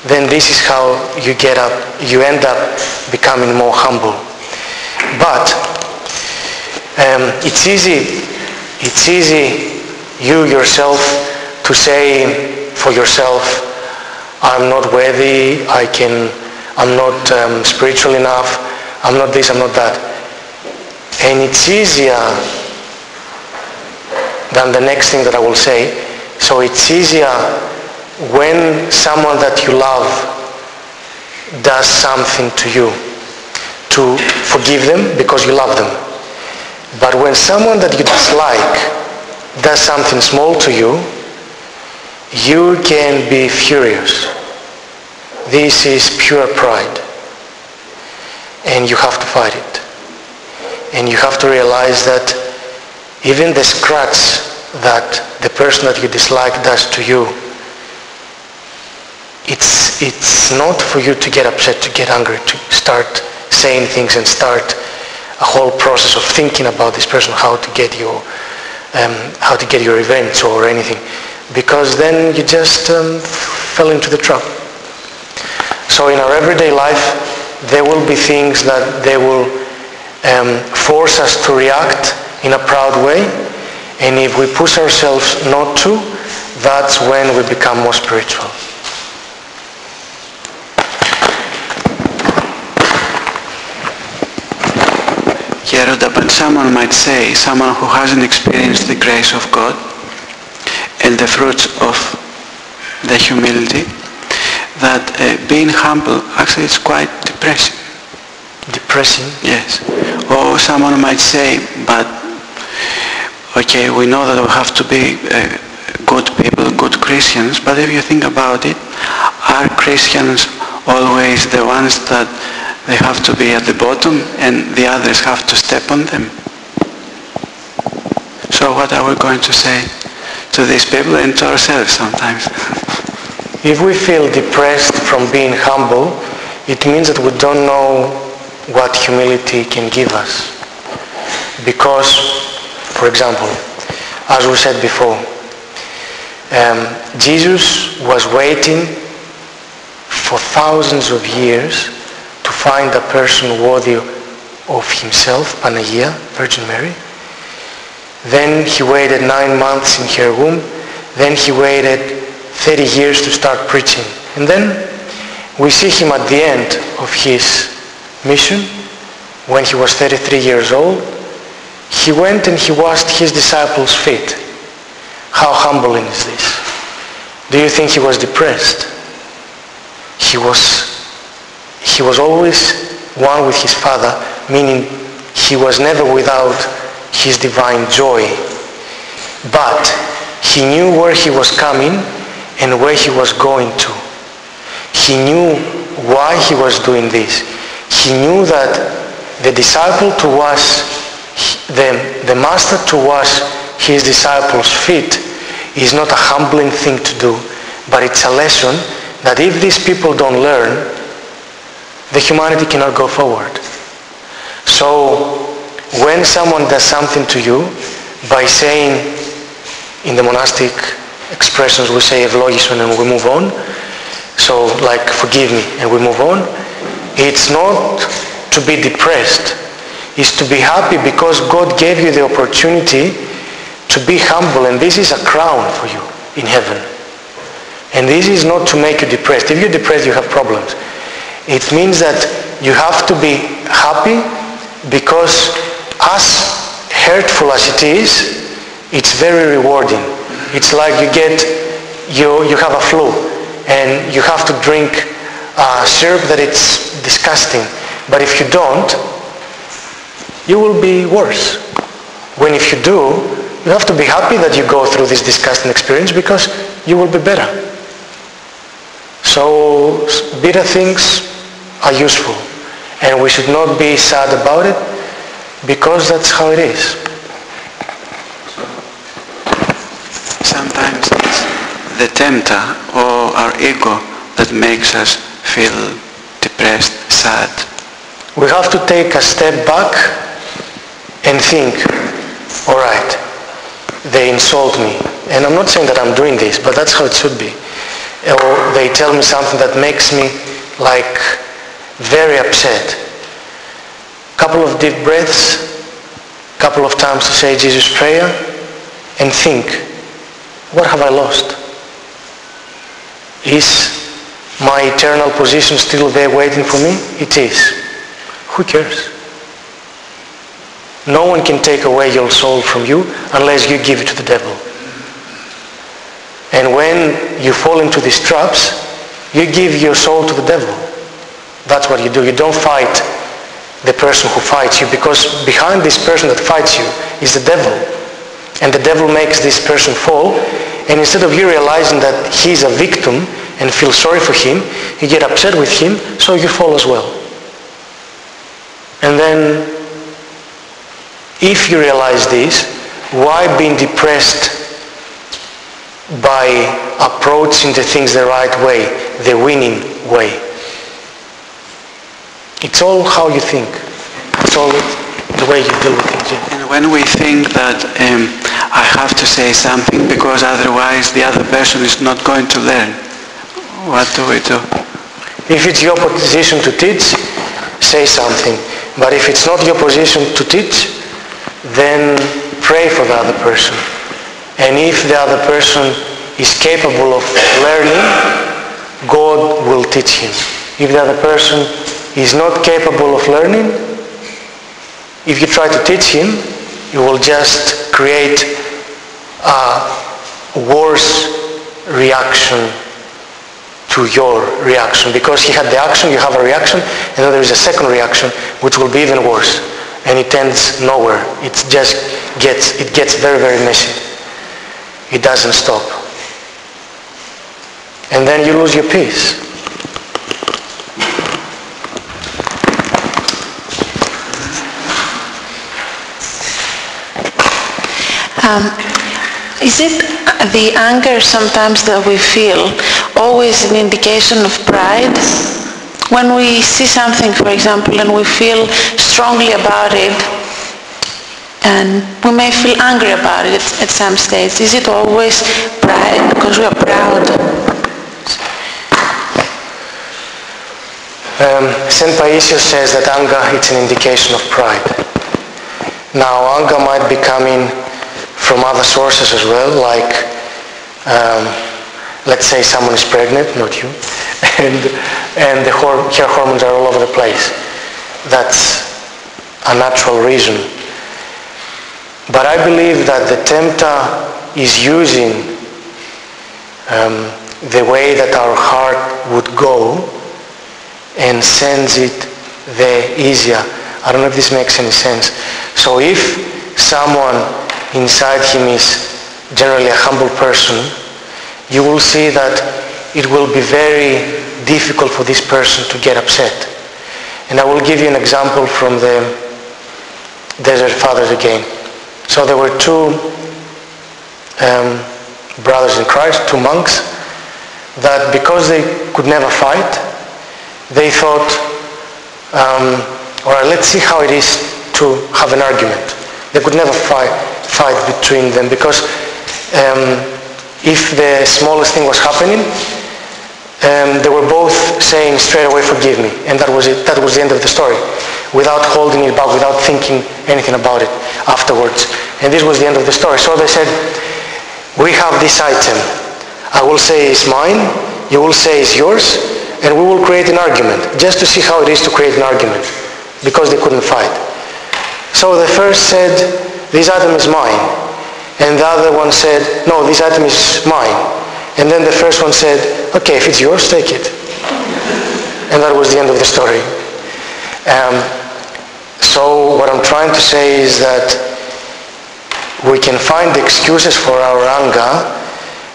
then this is how you get up, you end up becoming more humble. But um, it's easy, it's easy you yourself to say for yourself, I'm not worthy, I can, I'm not um, spiritual enough, I'm not this, I'm not that. And it's easier than the next thing that I will say. So it's easier when someone that you love does something to you to forgive them because you love them. But when someone that you dislike does something small to you, you can be furious. This is pure pride. And you have to fight it. And you have to realize that even the scratch that the person that you dislike does to you, it's, it's not for you to get upset, to get angry, to start saying things and start a whole process of thinking about this person, how to get your, um, how to get your revenge or anything. Because then you just um, fell into the trap. So in our everyday life, there will be things that they will um, force us to react in a proud way. And if we push ourselves not to, that's when we become more spiritual. Rhoda, but someone might say, someone who hasn't experienced the grace of God and the fruits of the humility, that uh, being humble actually is quite depressing. Depressing? Yes. Or someone might say, but okay, we know that we have to be uh, good people, good Christians, but if you think about it, are Christians always the ones that they have to be at the bottom and the others have to step on them? So what are we going to say to these people and to ourselves sometimes? If we feel depressed from being humble, it means that we don't know what humility can give us. Because, for example, as we said before, um, Jesus was waiting for thousands of years find a person worthy of himself, Panagia, Virgin Mary. Then he waited nine months in her womb. Then he waited 30 years to start preaching. And then we see him at the end of his mission when he was 33 years old. He went and he washed his disciples' feet. How humbling is this? Do you think he was depressed? He was, he was always one with his Father, meaning he was never without his divine joy. But he knew where he was coming and where he was going to. He knew why he was doing this. He knew that the disciple to wash, the, the master to wash his disciples' feet is not a humbling thing to do, but it's a lesson that if these people don't learn, the humanity cannot go forward. So when someone does something to you by saying in the monastic expressions we say eulogison and we move on, so like forgive me and we move on, it's not to be depressed, it's to be happy because God gave you the opportunity to be humble and this is a crown for you in heaven. And this is not to make you depressed. If you're depressed, you have problems it means that you have to be happy because as hurtful as it is, it's very rewarding. It's like you get, you, you have a flu and you have to drink uh, syrup that it's disgusting. But if you don't, you will be worse. When if you do, you have to be happy that you go through this disgusting experience because you will be better. So bitter things are useful and we should not be sad about it because that's how it is. Sometimes it's the tempter or our ego that makes us feel depressed, sad. We have to take a step back and think, all right, they insult me. And I'm not saying that I'm doing this, but that's how it should be. Or they tell me something that makes me like very upset. Couple of deep breaths, couple of times to say Jesus prayer and think, what have I lost? Is my eternal position still there waiting for me? It is. Who cares? No one can take away your soul from you unless you give it to the devil. And when you fall into these traps, you give your soul to the devil. That's what you do. You don't fight the person who fights you because behind this person that fights you is the devil. And the devil makes this person fall and instead of you realizing that he's a victim and feel sorry for him, you get upset with him so you fall as well. And then if you realize this, why being depressed by approaching the things the right way, the winning way? It's all how you think. It's all the way you deal with things. yeah. And when we think that um, I have to say something because otherwise the other person is not going to learn, what do we do? If it's your position to teach, say something. But if it's not your position to teach, then pray for the other person. And if the other person is capable of learning, God will teach him. If the other person is not capable of learning, if you try to teach him, you will just create a worse reaction to your reaction because he had the action, you have a reaction, and then there is a second reaction which will be even worse, and it ends nowhere. It just gets it gets very very messy. It doesn't stop, and then you lose your peace. Um, is it the anger sometimes that we feel always an indication of pride? When we see something, for example, and we feel strongly about it, and we may feel angry about it at some stage, is it always pride because we are proud? Um, St. Paisios says that anger is an indication of pride. Now, anger might be coming from other sources as well, like, um, let's say someone is pregnant, not you, and, and the hor- her hormones are all over the place. That's a natural reason. But I believe that the tempter is using um, the way that our heart would go and sends it the easier. I don't know if this makes any sense. So if someone inside him is generally a humble person, you will see that it will be very difficult for this person to get upset. And I will give you an example from the Desert Fathers again. So there were two um, brothers in Christ, two monks, that because they could never fight, they thought, um, all right, let's see how it is to have an argument. They could never fight, fight between them because um, if the smallest thing was happening, um, they were both saying straight away, forgive me. And that was it. That was the end of the story. Without holding it back, without thinking anything about it afterwards. And this was the end of the story. So they said, we have this item. I will say it's mine, you will say it's yours, and we will create an argument, just to see how it is to create an argument, because they couldn't fight. So the first said, this item is mine. And the other one said, no, this item is mine. And then the first one said, okay, if it's yours, take it. And that was the end of the story. Um, so what I'm trying to say is that we can find excuses for our anger,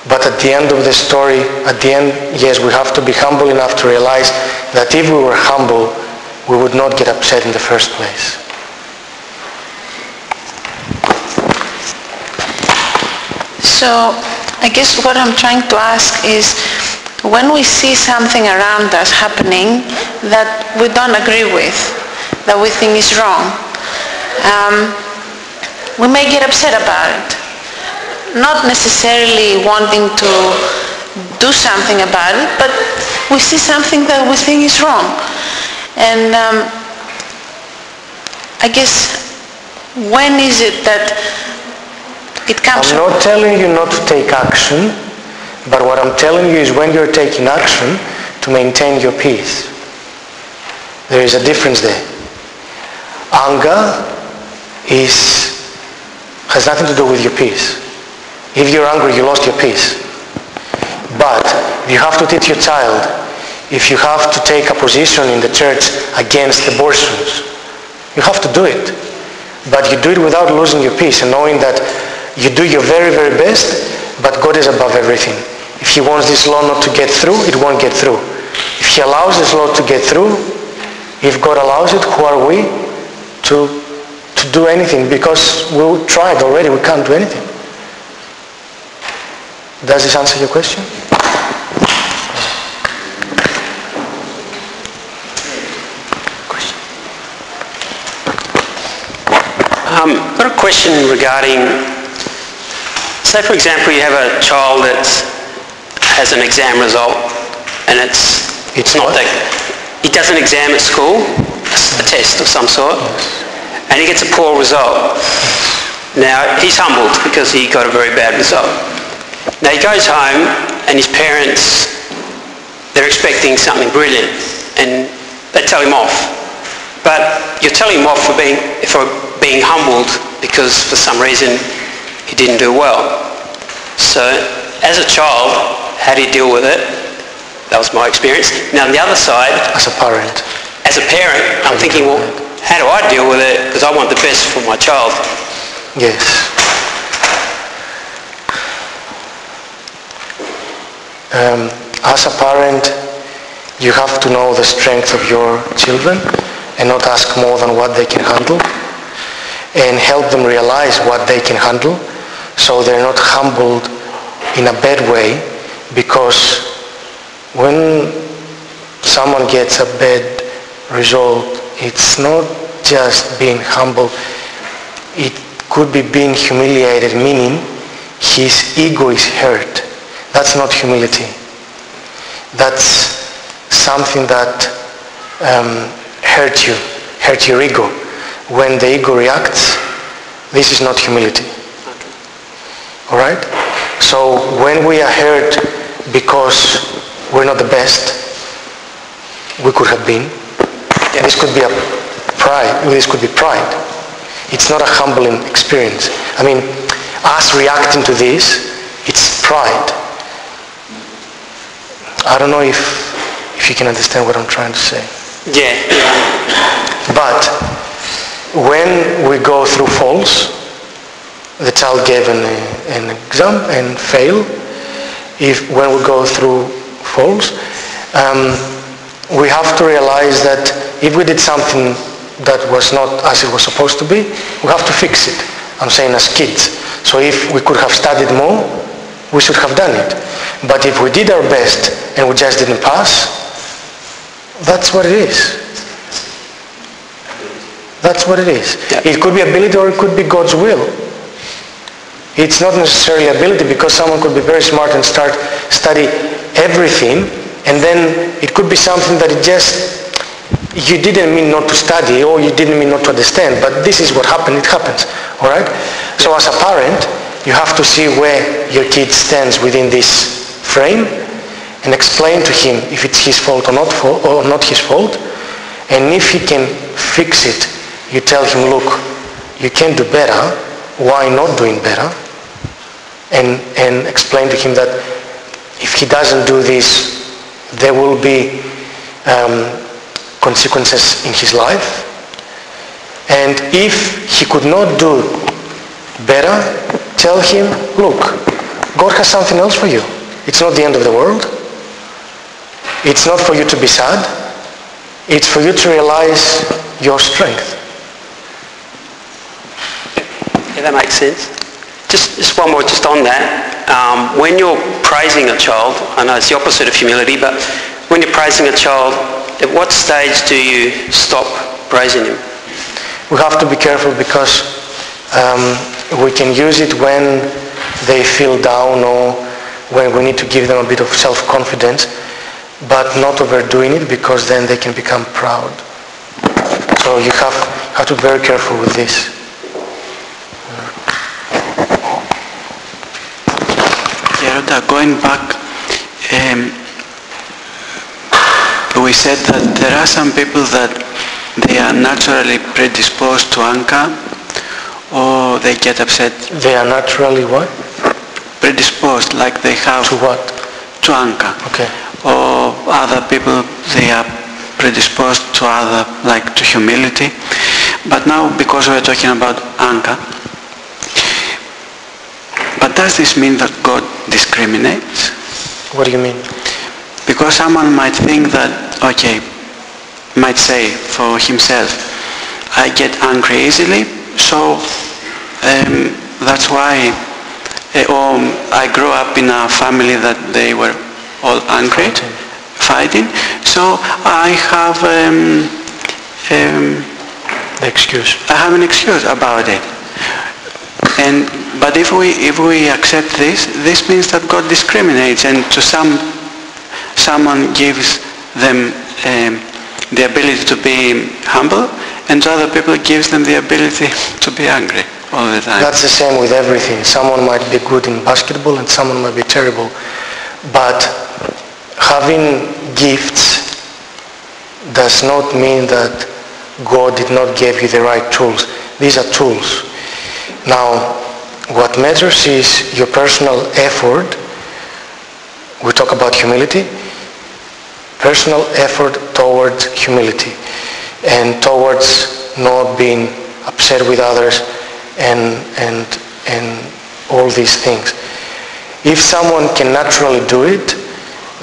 but at the end of the story, at the end, yes, we have to be humble enough to realize that if we were humble, we would not get upset in the first place. So I guess what I'm trying to ask is when we see something around us happening that we don't agree with, that we think is wrong, um, we may get upset about it. Not necessarily wanting to do something about it, but we see something that we think is wrong. And um, I guess when is it that it comes I'm not telling you not to take action, but what I'm telling you is when you're taking action to maintain your peace. There is a difference there. Anger is, has nothing to do with your peace. If you're angry, you lost your peace. But you have to teach your child, if you have to take a position in the church against abortions, you have to do it. But you do it without losing your peace and knowing that you do your very, very best, but God is above everything. If he wants this law not to get through, it won't get through. If he allows this law to get through, if God allows it, who are we to, to do anything? Because we tried already, we can't do anything. Does this answer your question? Um, I've got a question regarding, say for example you have a child that has an exam result and it's, it's not that, he does an exam at school, a test of some sort, and he gets a poor result. Now he's humbled because he got a very bad result. Now he goes home and his parents, they're expecting something brilliant and they tell him off. But you're telling him off for being, for being humbled because for some reason he didn't do well. So as a child, how do you deal with it? That was my experience. Now on the other side, As a parent. as a parent, I'm thinking, well, how do I deal with it? Because I want the best for my child. Yes. Um, as a parent, you have to know the strength of your children and not ask more than what they can handle and help them realize what they can handle so they're not humbled in a bad way because when someone gets a bad result, it's not just being humble, it could be being humiliated, meaning his ego is hurt. That's not humility. That's something that um, hurt you, hurt your ego. When the ego reacts, this is not humility. All right? So when we are hurt because we're not the best we could have been, this could be a pride. This could be pride. It's not a humbling experience. I mean, us reacting to this, it's pride. I don't know if, if you can understand what I'm trying to say. Yeah. But when we go through falls, the child gave an, an exam and fail, if when we go through falls, um, we have to realize that if we did something that was not as it was supposed to be, we have to fix it. I'm saying as kids. So if we could have studied more, we should have done it. But if we did our best and we just didn't pass, that's what it is. That's what it is. It could be ability or it could be God's will. It's not necessarily ability because someone could be very smart and start study everything and then it could be something that it just you didn't mean not to study or you didn't mean not to understand but this is what happened it happens all right? So as a parent you have to see where your kid stands within this frame and explain to him if it's his fault or not, or not his fault and if he can fix it you tell him look you can do better. Why not doing better and, and explain to him that if he doesn't do this there will be um, consequences in his life. And if he could not do better, tell him, look, God has something else for you. It's not the end of the world. It's not for you to be sad. It's for you to realize your strength. Yeah, that makes sense. Just, just one more just on that. Um, when you're praising a child, I know it's the opposite of humility, but when you're praising a child, at what stage do you stop praising him? We have to be careful because um, we can use it when they feel down or when we need to give them a bit of self-confidence, but not overdoing it because then they can become proud. So you have, have to be very careful with this. Going back, um, we said that there are some people that they are naturally predisposed to anger or they get upset. They are naturally what? Predisposed, like they have... To what? To anger. Okay. Or other people, they are predisposed to other, like to humility. But now, because we're talking about anger, but does this mean that God discriminates? What do you mean? Because someone might think that, okay, might say for himself, I get angry easily, so um, that's why, uh, or I grew up in a family that they were all angry, fighting, so I have um, um, the excuse. I have an excuse about it. And but if we if we accept this, this means that God discriminates, and to some someone gives them um, the ability to be humble and to other people gives them the ability to be angry all the time. That's the same with everything. Someone might be good in basketball and someone might be terrible. But having gifts does not mean that God did not give you the right tools. These are tools. Now, what matters is your personal effort. We talk about humility personal effort towards humility and towards not being upset with others and, and, and all these things. If someone can naturally do it,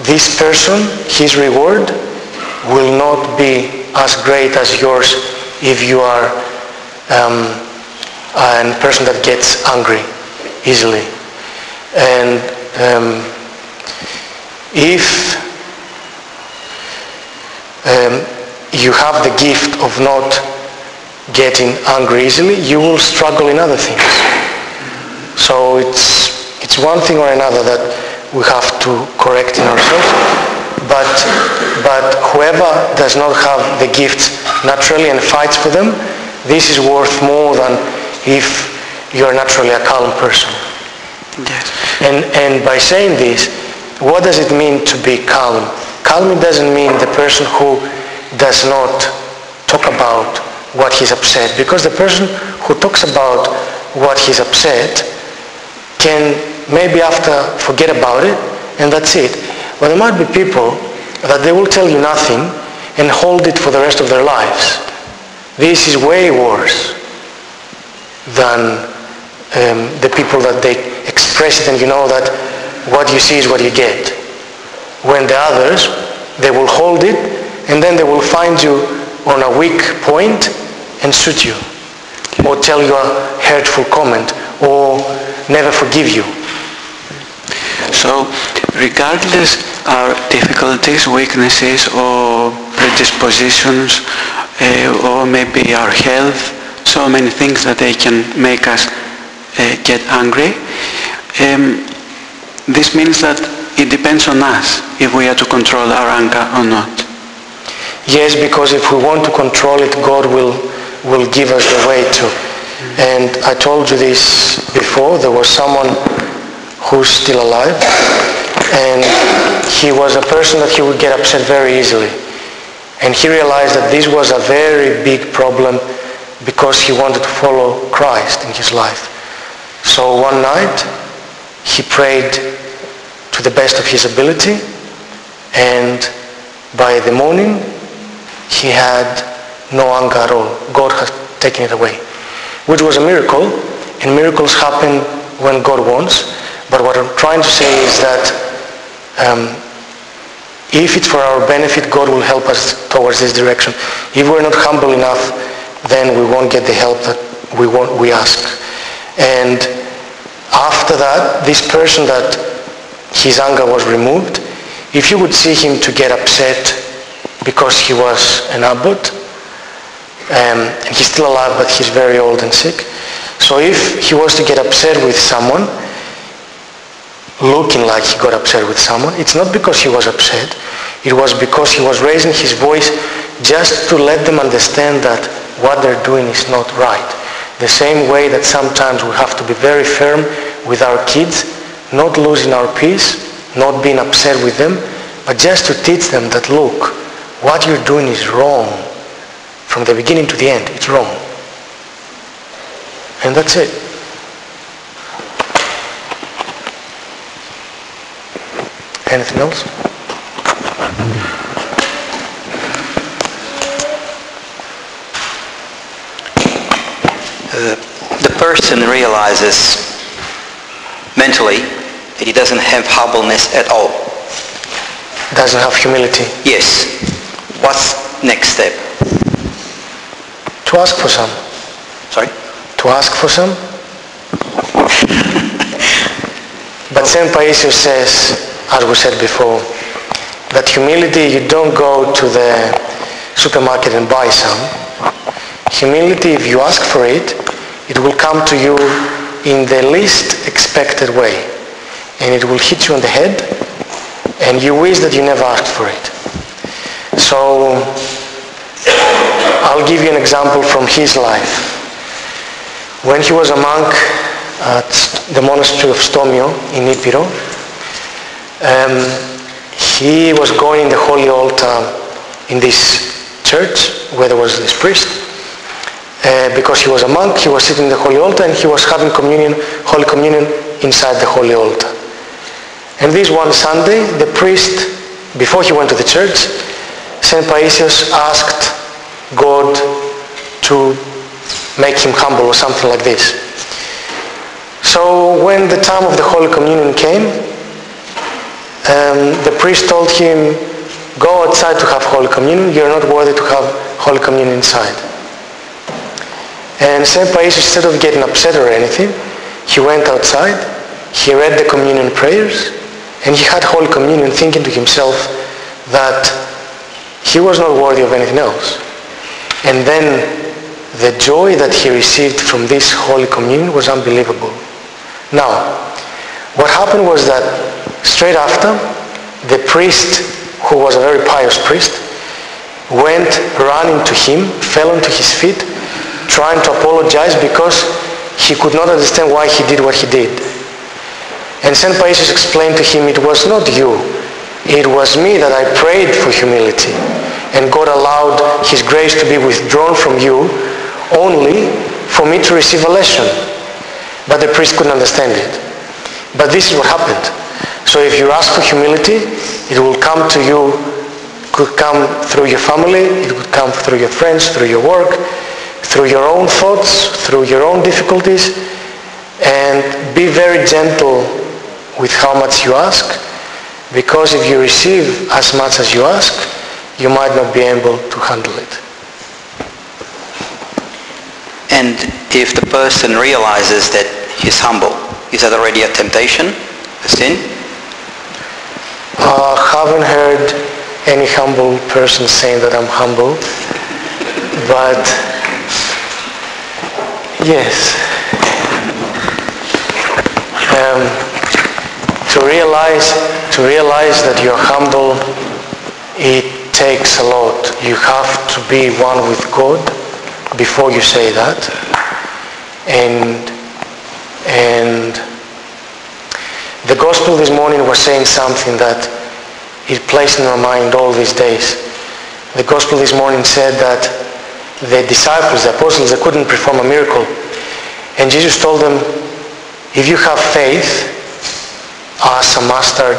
this person, his reward, will not be as great as yours if you are um, a person that gets angry easily. And um, if um, you have the gift of not getting angry easily, you will struggle in other things. So it's, it's one thing or another that we have to correct in ourselves. But, but whoever does not have the gifts naturally and fights for them, this is worth more than if you're naturally a calm person. Yes. And, and by saying this, what does it mean to be calm? Calm doesn't mean the person who does not talk about what he's upset because the person who talks about what he's upset can maybe after forget about it and that's it. But there might be people that they will tell you nothing and hold it for the rest of their lives. This is way worse than um, the people that they express it and you know that what you see is what you get. When the others, they will hold it and then they will find you on a weak point and shoot you or tell you a hurtful comment or never forgive you. So regardless our difficulties, weaknesses or predispositions uh, or maybe our health, so many things that they can make us uh, get angry. Um, this means that it depends on us if we are to control our anger or not. Yes, because if we want to control it, God will, will give us the way to. And I told you this before, there was someone who's still alive, and he was a person that he would get upset very easily. And he realized that this was a very big problem because he wanted to follow Christ in his life. So one night, he prayed to the best of his ability, and by the morning, he had no anger at all. God had taken it away, which was a miracle, and miracles happen when God wants. But what I'm trying to say is that um, if it's for our benefit, God will help us towards this direction. If we're not humble enough, then we won't get the help that we want, we ask. And after that, this person that his anger was removed, if you would see him to get upset because he was an abbot, um, and he's still alive, but he's very old and sick. So if he was to get upset with someone, looking like he got upset with someone. It's not because he was upset. It was because he was raising his voice just to let them understand that what they're doing is not right. The same way that sometimes we have to be very firm with our kids, not losing our peace, not being upset with them, but just to teach them that, look, what you're doing is wrong. From the beginning to the end, it's wrong. And that's it. Anything else? The, the person realizes mentally that he doesn't have humbleness at all. Doesn't have humility. Yes. What's next step? To ask for some. Sorry? To ask for some. but St. Paisios says, as we said before, that humility, you don't go to the supermarket and buy some. Humility, if you ask for it, it will come to you in the least expected way. And it will hit you on the head, and you wish that you never asked for it. So, I'll give you an example from his life. When he was a monk at the monastery of Stomio in Epiro, um, he was going in the holy altar in this church where there was this priest. Uh, because he was a monk, he was sitting in the holy altar and he was having communion, holy communion inside the holy altar. And this one Sunday, the priest, before he went to the church, St. Paisios asked God to make him humble or something like this. So when the time of the Holy Communion came, um, the priest told him, go outside to have Holy Communion. You're not worthy to have Holy Communion inside. And St. Paisios, instead of getting upset or anything, he went outside, he read the communion prayers, and he had Holy Communion thinking to himself that he was not worthy of anything else. And then the joy that he received from this Holy Communion was unbelievable. Now, what happened was that straight after, the priest, who was a very pious priest, went running to him, fell onto his feet, trying to apologize because he could not understand why he did what he did. And St. Paisios explained to him, it was not you. It was me that I prayed for humility. And God allowed his grace to be withdrawn from you only for me to receive a lesson. But the priest couldn't understand it. But this is what happened. So if you ask for humility, it will come to you, could come through your family, it could come through your friends, through your work, through your own thoughts, through your own difficulties. and be very gentle with how much you ask because if you receive as much as you ask, you might not be able to handle it. And if the person realizes that he's humble, is that already a temptation, a sin? Uh, haven't heard any humble person saying that I'm humble, but yes. Um, to realize to realize that you're humble, it takes a lot. You have to be one with God before you say that, and and the gospel this morning was saying something that is placed in my mind all these days. The gospel this morning said that the disciples, the apostles, they couldn't perform a miracle. And Jesus told them, if you have faith as a mustard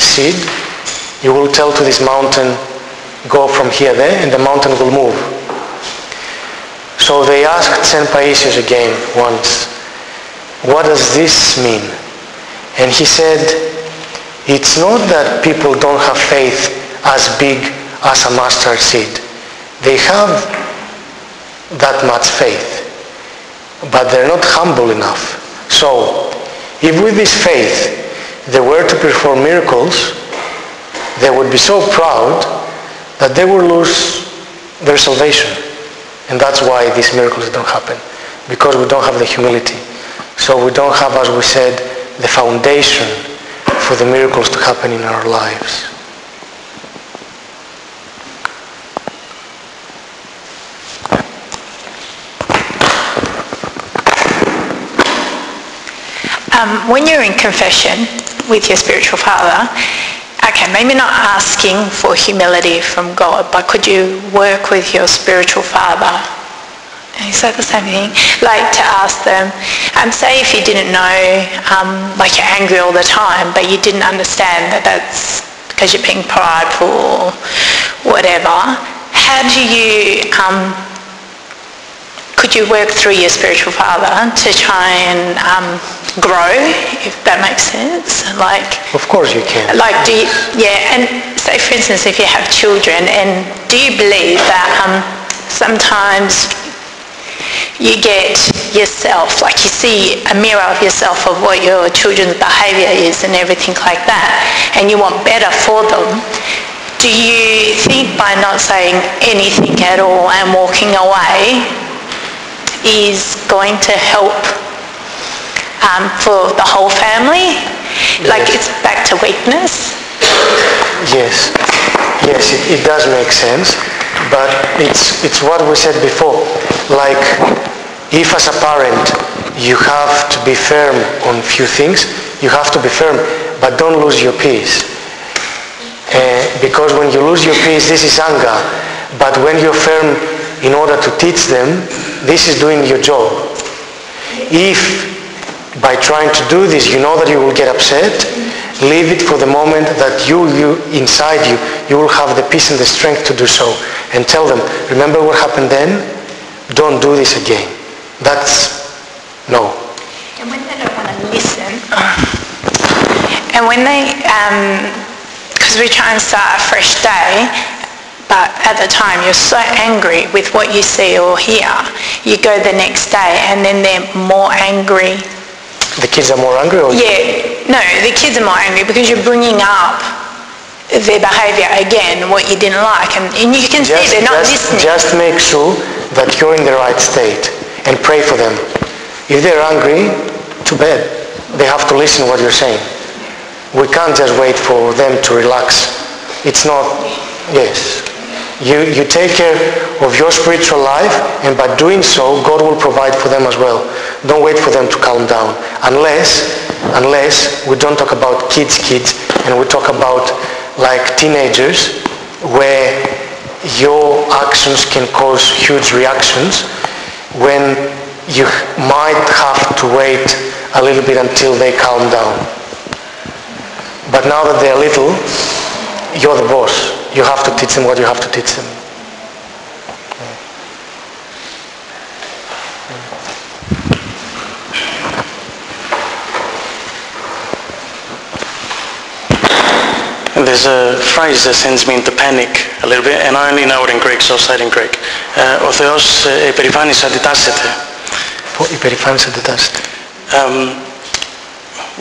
seed, you will tell to this mountain, go from here there, and the mountain will move. So they asked St. Paisios again once, what does this mean? And he said, it's not that people don't have faith as big as a mustard seed. They have that much faith, but they're not humble enough. So, if with this faith they were to perform miracles, they would be so proud that they would lose their salvation. And that's why these miracles don't happen, because we don't have the humility. So we don't have, as we said, the foundation for the miracles to happen in our lives. Um, when you're in confession with your spiritual father, okay, maybe not asking for humility from God, but could you work with your spiritual father? Is that the same thing? Like to ask them, um, say if you didn't know, um, like you're angry all the time, but you didn't understand that that's because you're being prideful or whatever, how do you, um, could you work through your spiritual father to try and um, grow, if that makes sense? Like, Of course you can. like do you, yeah, and say for instance if you have children, and do you believe that um, sometimes you get yourself, like you see a mirror of yourself of what your children's behaviour is and everything like that, and you want better for them. Do you think by not saying anything at all and walking away is going to help um, for the whole family? Like it's back to weakness? Yes, yes, it, it does make sense, but it's, it's what we said before. Like, if as a parent you have to be firm on few things, you have to be firm, but don't lose your peace. Uh, because when you lose your peace, this is anger. But when you're firm in order to teach them, this is doing your job. If by trying to do this you know that you will get upset, leave it for the moment that you, you inside you, you will have the peace and the strength to do so. And tell them, remember what happened then? Don't do this again. That's, no. And when they don't want to listen, and when they, um, because we try and start a fresh day, but at the time you're so angry with what you see or hear, you go the next day and then they're more angry. The kids are more angry or Yeah, no, the kids are more angry because you're bringing up their behaviour again, what you didn't like, and, and you can see just, they're not just, listening. just make sure that you're in the right state and pray for them. If they're angry, too bad. They have to listen what you're saying. We can't just wait for them to relax. It's not, yes. You, you take care of your spiritual life and by doing so, God will provide for them as well. Don't wait for them to calm down. Unless, unless we don't talk about kids, kids, and we talk about like teenagers where your actions can cause huge reactions when you might have to wait a little bit until they calm down. But now that they're little, you're the boss you have to teach him what you have to teach him. There's a phrase that sends me into panic a little bit, and I only know it in Greek, so I'll say it in Greek. ο Θεός ε, υπερηφάνης αντιτάσσεται. Υπερηφάνης αντιτάσσεται.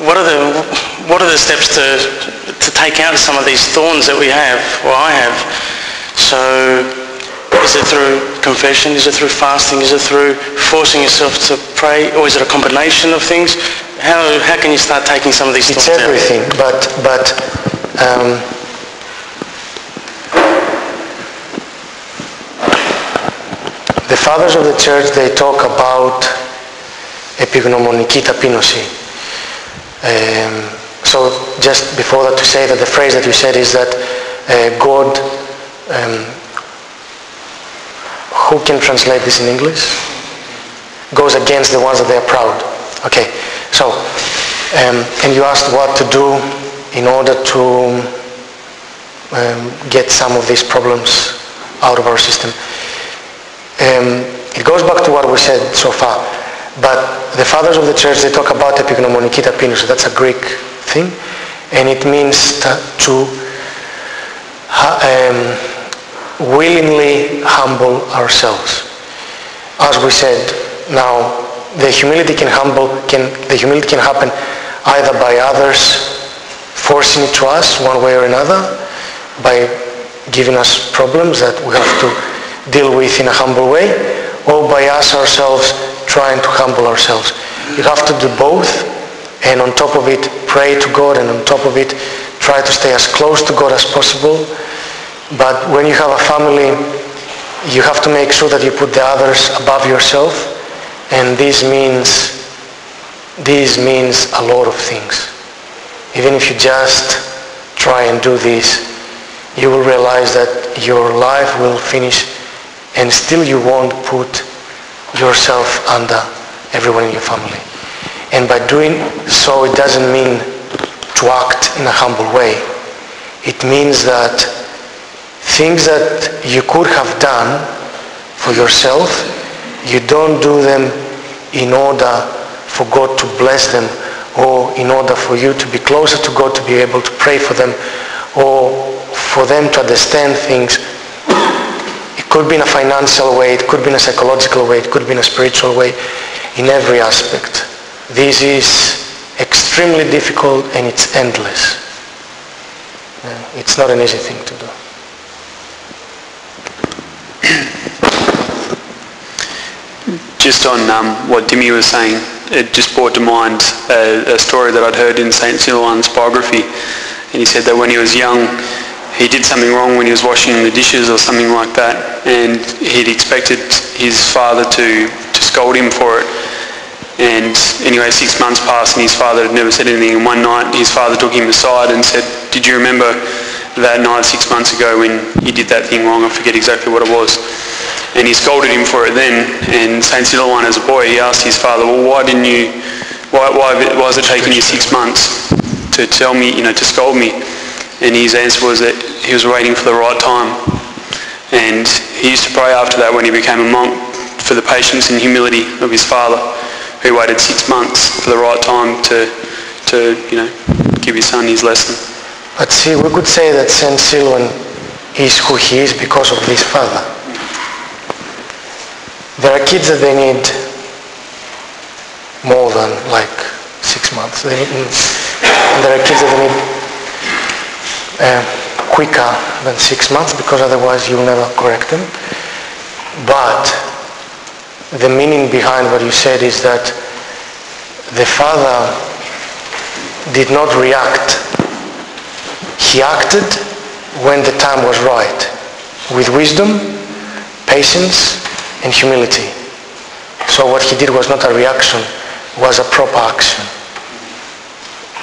What are the what are the steps to, to take out some of these thorns that we have, or I have? So is it through confession? Is it through fasting? Is it through forcing yourself to pray? Or is it a combination of things? How, how can you start taking some of these it's thoughts everything, but, but um, the fathers of the church, they talk about epignomoniki tapinosi. Um, so just before that to say that the phrase that you said is that uh, God, um, who can translate this in English? Goes against the ones that they are proud. Okay, so, um, and you asked what to do in order to um, get some of these problems out of our system. Um, it goes back to what we said so far. But the fathers of the church, they talk about epignomoniki tapinus. That's a Greek thing. And it means to, to um, willingly humble ourselves. As we said, now the humility can humble, can, the humility can happen either by others forcing it to us one way or another, by giving us problems that we have to deal with in a humble way, or by us ourselves trying to humble ourselves. You have to do both, and on top of it, pray to God, and on top of it, try to stay as close to God as possible. But when you have a family, you have to make sure that you put the others above yourself, and this means this means a lot of things. Even if you just try and do this, you will realize that your life will finish and still you won't put yourself under everyone in your family. And by doing so, it doesn't mean to act in a humble way. It means that things that you could have done for yourself, you don't do them in order for God to bless them or in order for you to be closer to God, to be able to pray for them or for them to understand things. It could be in a financial way, it could be in a psychological way, it could be in a spiritual way, in every aspect. This is extremely difficult and it's endless. It's not an easy thing to do. Just on um, what Dimi was saying, it just brought to mind a, a story that I'd heard in St. Silouan's biography. And he said that when he was young, he did something wrong when he was washing the dishes or something like that. And he'd expected his father to, to scold him for it. And anyway, six months passed and his father had never said anything. And one night his father took him aside and said, did you remember that night six months ago when you did that thing wrong? I forget exactly what it was. And he scolded him for it then. And St. Silouan as a boy, he asked his father, well, why didn't you, why, why, why is it taking you six months to tell me, you know, to scold me? And his answer was that he was waiting for the right time. And he used to pray after that when he became a monk for the patience and humility of his father, who waited six months for the right time to, to you know, give his son his lesson. But see, we could say that Saint Silouan is who he is because of his father. There are kids that they need more than like six months. They need, there are kids that they need uh, quicker than six months because otherwise you'll never correct them. But the meaning behind what you said is that the father did not react. He acted when the time was right, with wisdom, patience, and humility. So what he did was not a reaction, was a proper action.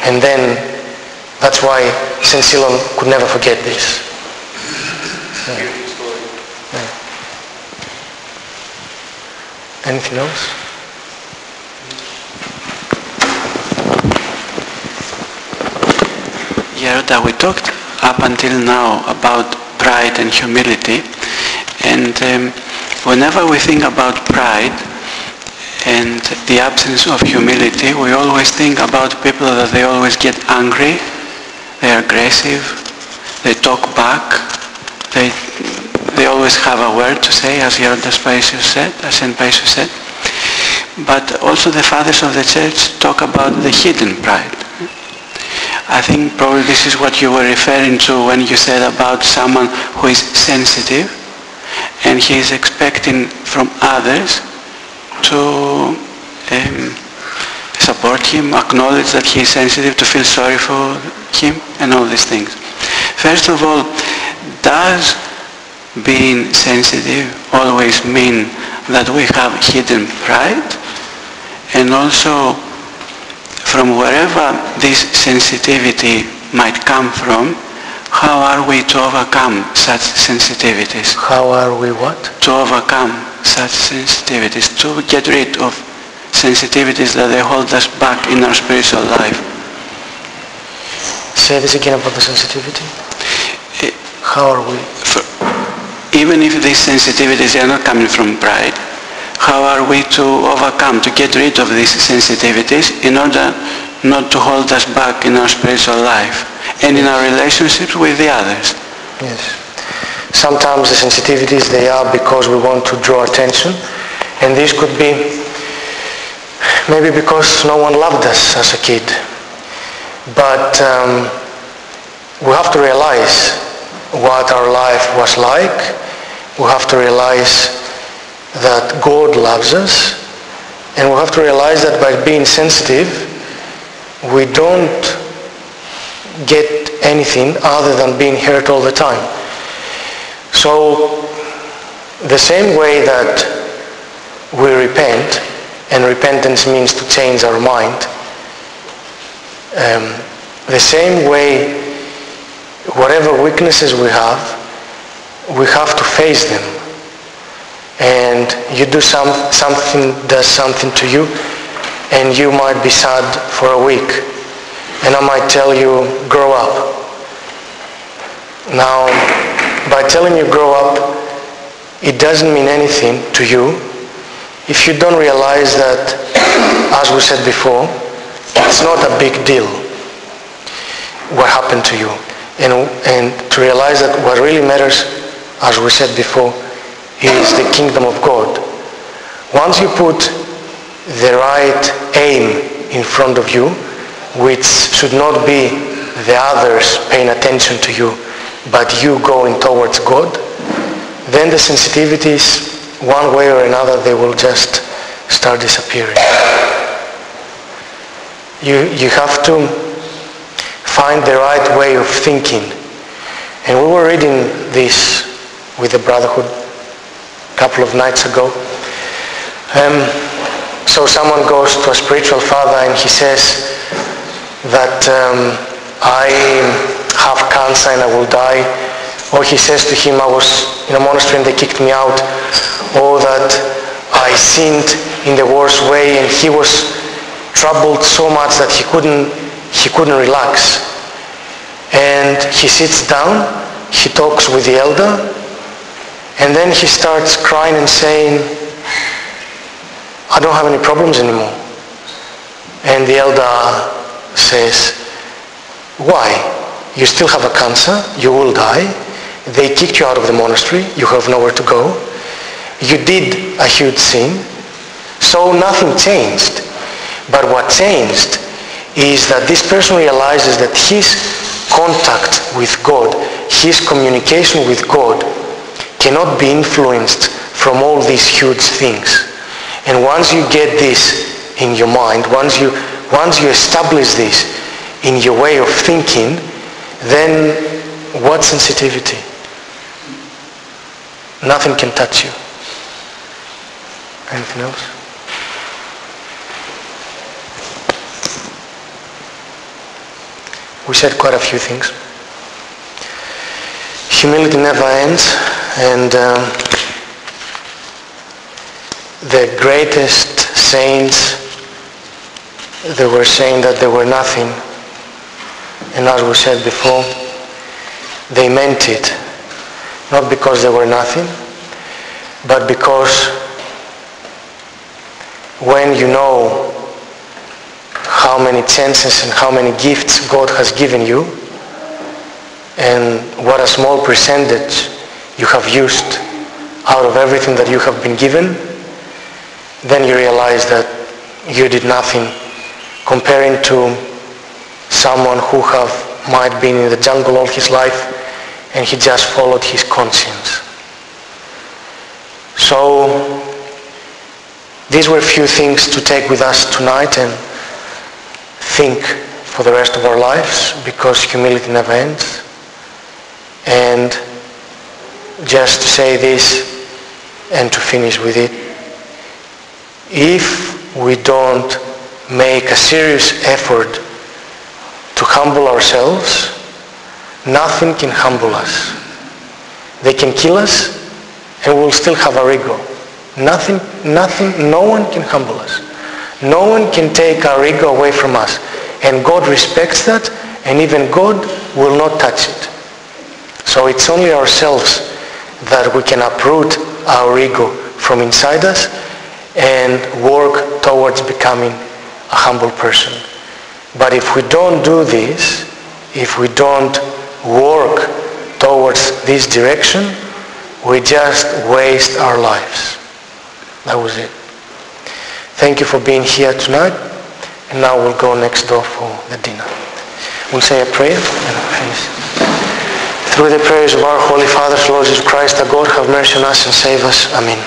And then that's why St. Silouan could never forget this. Yeah. Anything else? That we talked up until now about pride and humility. And um, whenever we think about pride and the absence of humility, we always think about people that they always get angry, they're aggressive, they talk back, they, they always have a word to say, as Gerondas Paisios said, as St. Paisios said. But also the fathers of the church talk about the hidden pride. I think probably this is what you were referring to when you said about someone who is sensitive and he is expecting from others to um, support him, acknowledge that he is sensitive, to feel sorry for him, and all these things. First of all, does being sensitive always mean that we have hidden pride? And also, from wherever this sensitivity might come from, how are we to overcome such sensitivities? How are we what? To overcome such sensitivities, to get rid of sensitivities that they hold us back in our spiritual life. Say this again about the sensitivity. Eh, How are we? For, even if these sensitivities are not coming from pride, how are we to overcome, to get rid of these sensitivities in order not to hold us back in our spiritual life and in our relationships with the others? Yes. Sometimes the sensitivities they are because we want to draw attention and this could be maybe because no one loved us as a kid. But um, we have to realize what our life was like. We have to realize that God loves us and we have to realize that by being sensitive we don't get anything other than being hurt all the time. So the same way that we repent, and repentance means to change our mind, um, the same way whatever weaknesses we have, we have to face them. And you do some, something, does something to you, and you might be sad for a week. And I might tell you, grow up. Now, by telling you grow up, it doesn't mean anything to you if you don't realize that, as we said before, it's not a big deal what happened to you. And, and to realize that what really matters, as we said before, is the kingdom of God. Once you put the right aim in front of you, which should not be the others paying attention to you, but you going towards God, then the sensitivities, one way or another, they will just start disappearing. You, you have to find the right way of thinking. And we were reading this with the Brotherhood a couple of nights ago. Um, so someone goes to a spiritual father and he says that um, I have cancer and I will die. Or he says to him, I was in a monastery and they kicked me out. Or that I sinned in the worst way and he was troubled so much that he couldn't, he couldn't relax. And he sits down, he talks with the elder, and then he starts crying and saying, I don't have any problems anymore. And the elder says, why? You still have a cancer, you will die, they kicked you out of the monastery, you have nowhere to go, you did a huge sin, so nothing changed. But what changed is that this person realizes that his contact with God, his communication with God cannot be influenced from all these huge things. And once you get this in your mind, once you, once you establish this in your way of thinking, then what sensitivity? Nothing can touch you. Anything else? We said quite a few things. Humility never ends and um, the greatest saints they were saying that they were nothing and as we said before they meant it not because they were nothing but because when you know how many chances and how many gifts God has given you and what a small percentage you have used out of everything that you have been given, then you realize that you did nothing comparing to someone who have might been in the jungle all his life and he just followed his conscience. So these were a few things to take with us tonight and think for the rest of our lives because humility never ends. And just to say this and to finish with it, if we don't make a serious effort to humble ourselves, nothing can humble us. They can kill us and we'll still have our ego. Nothing, nothing, no one can humble us. No one can take our ego away from us. And God respects that and even God will not touch it. So it's only ourselves that we can uproot our ego from inside us and work towards becoming a humble person. But if we don't do this, if we don't work towards this direction, we just waste our lives. That was it. Thank you for being here tonight. And now we'll go next door for the dinner. We'll say a prayer and. Through the prayers of our Holy Father, Lord Jesus Christ, our God, have mercy on us and save us. Amen.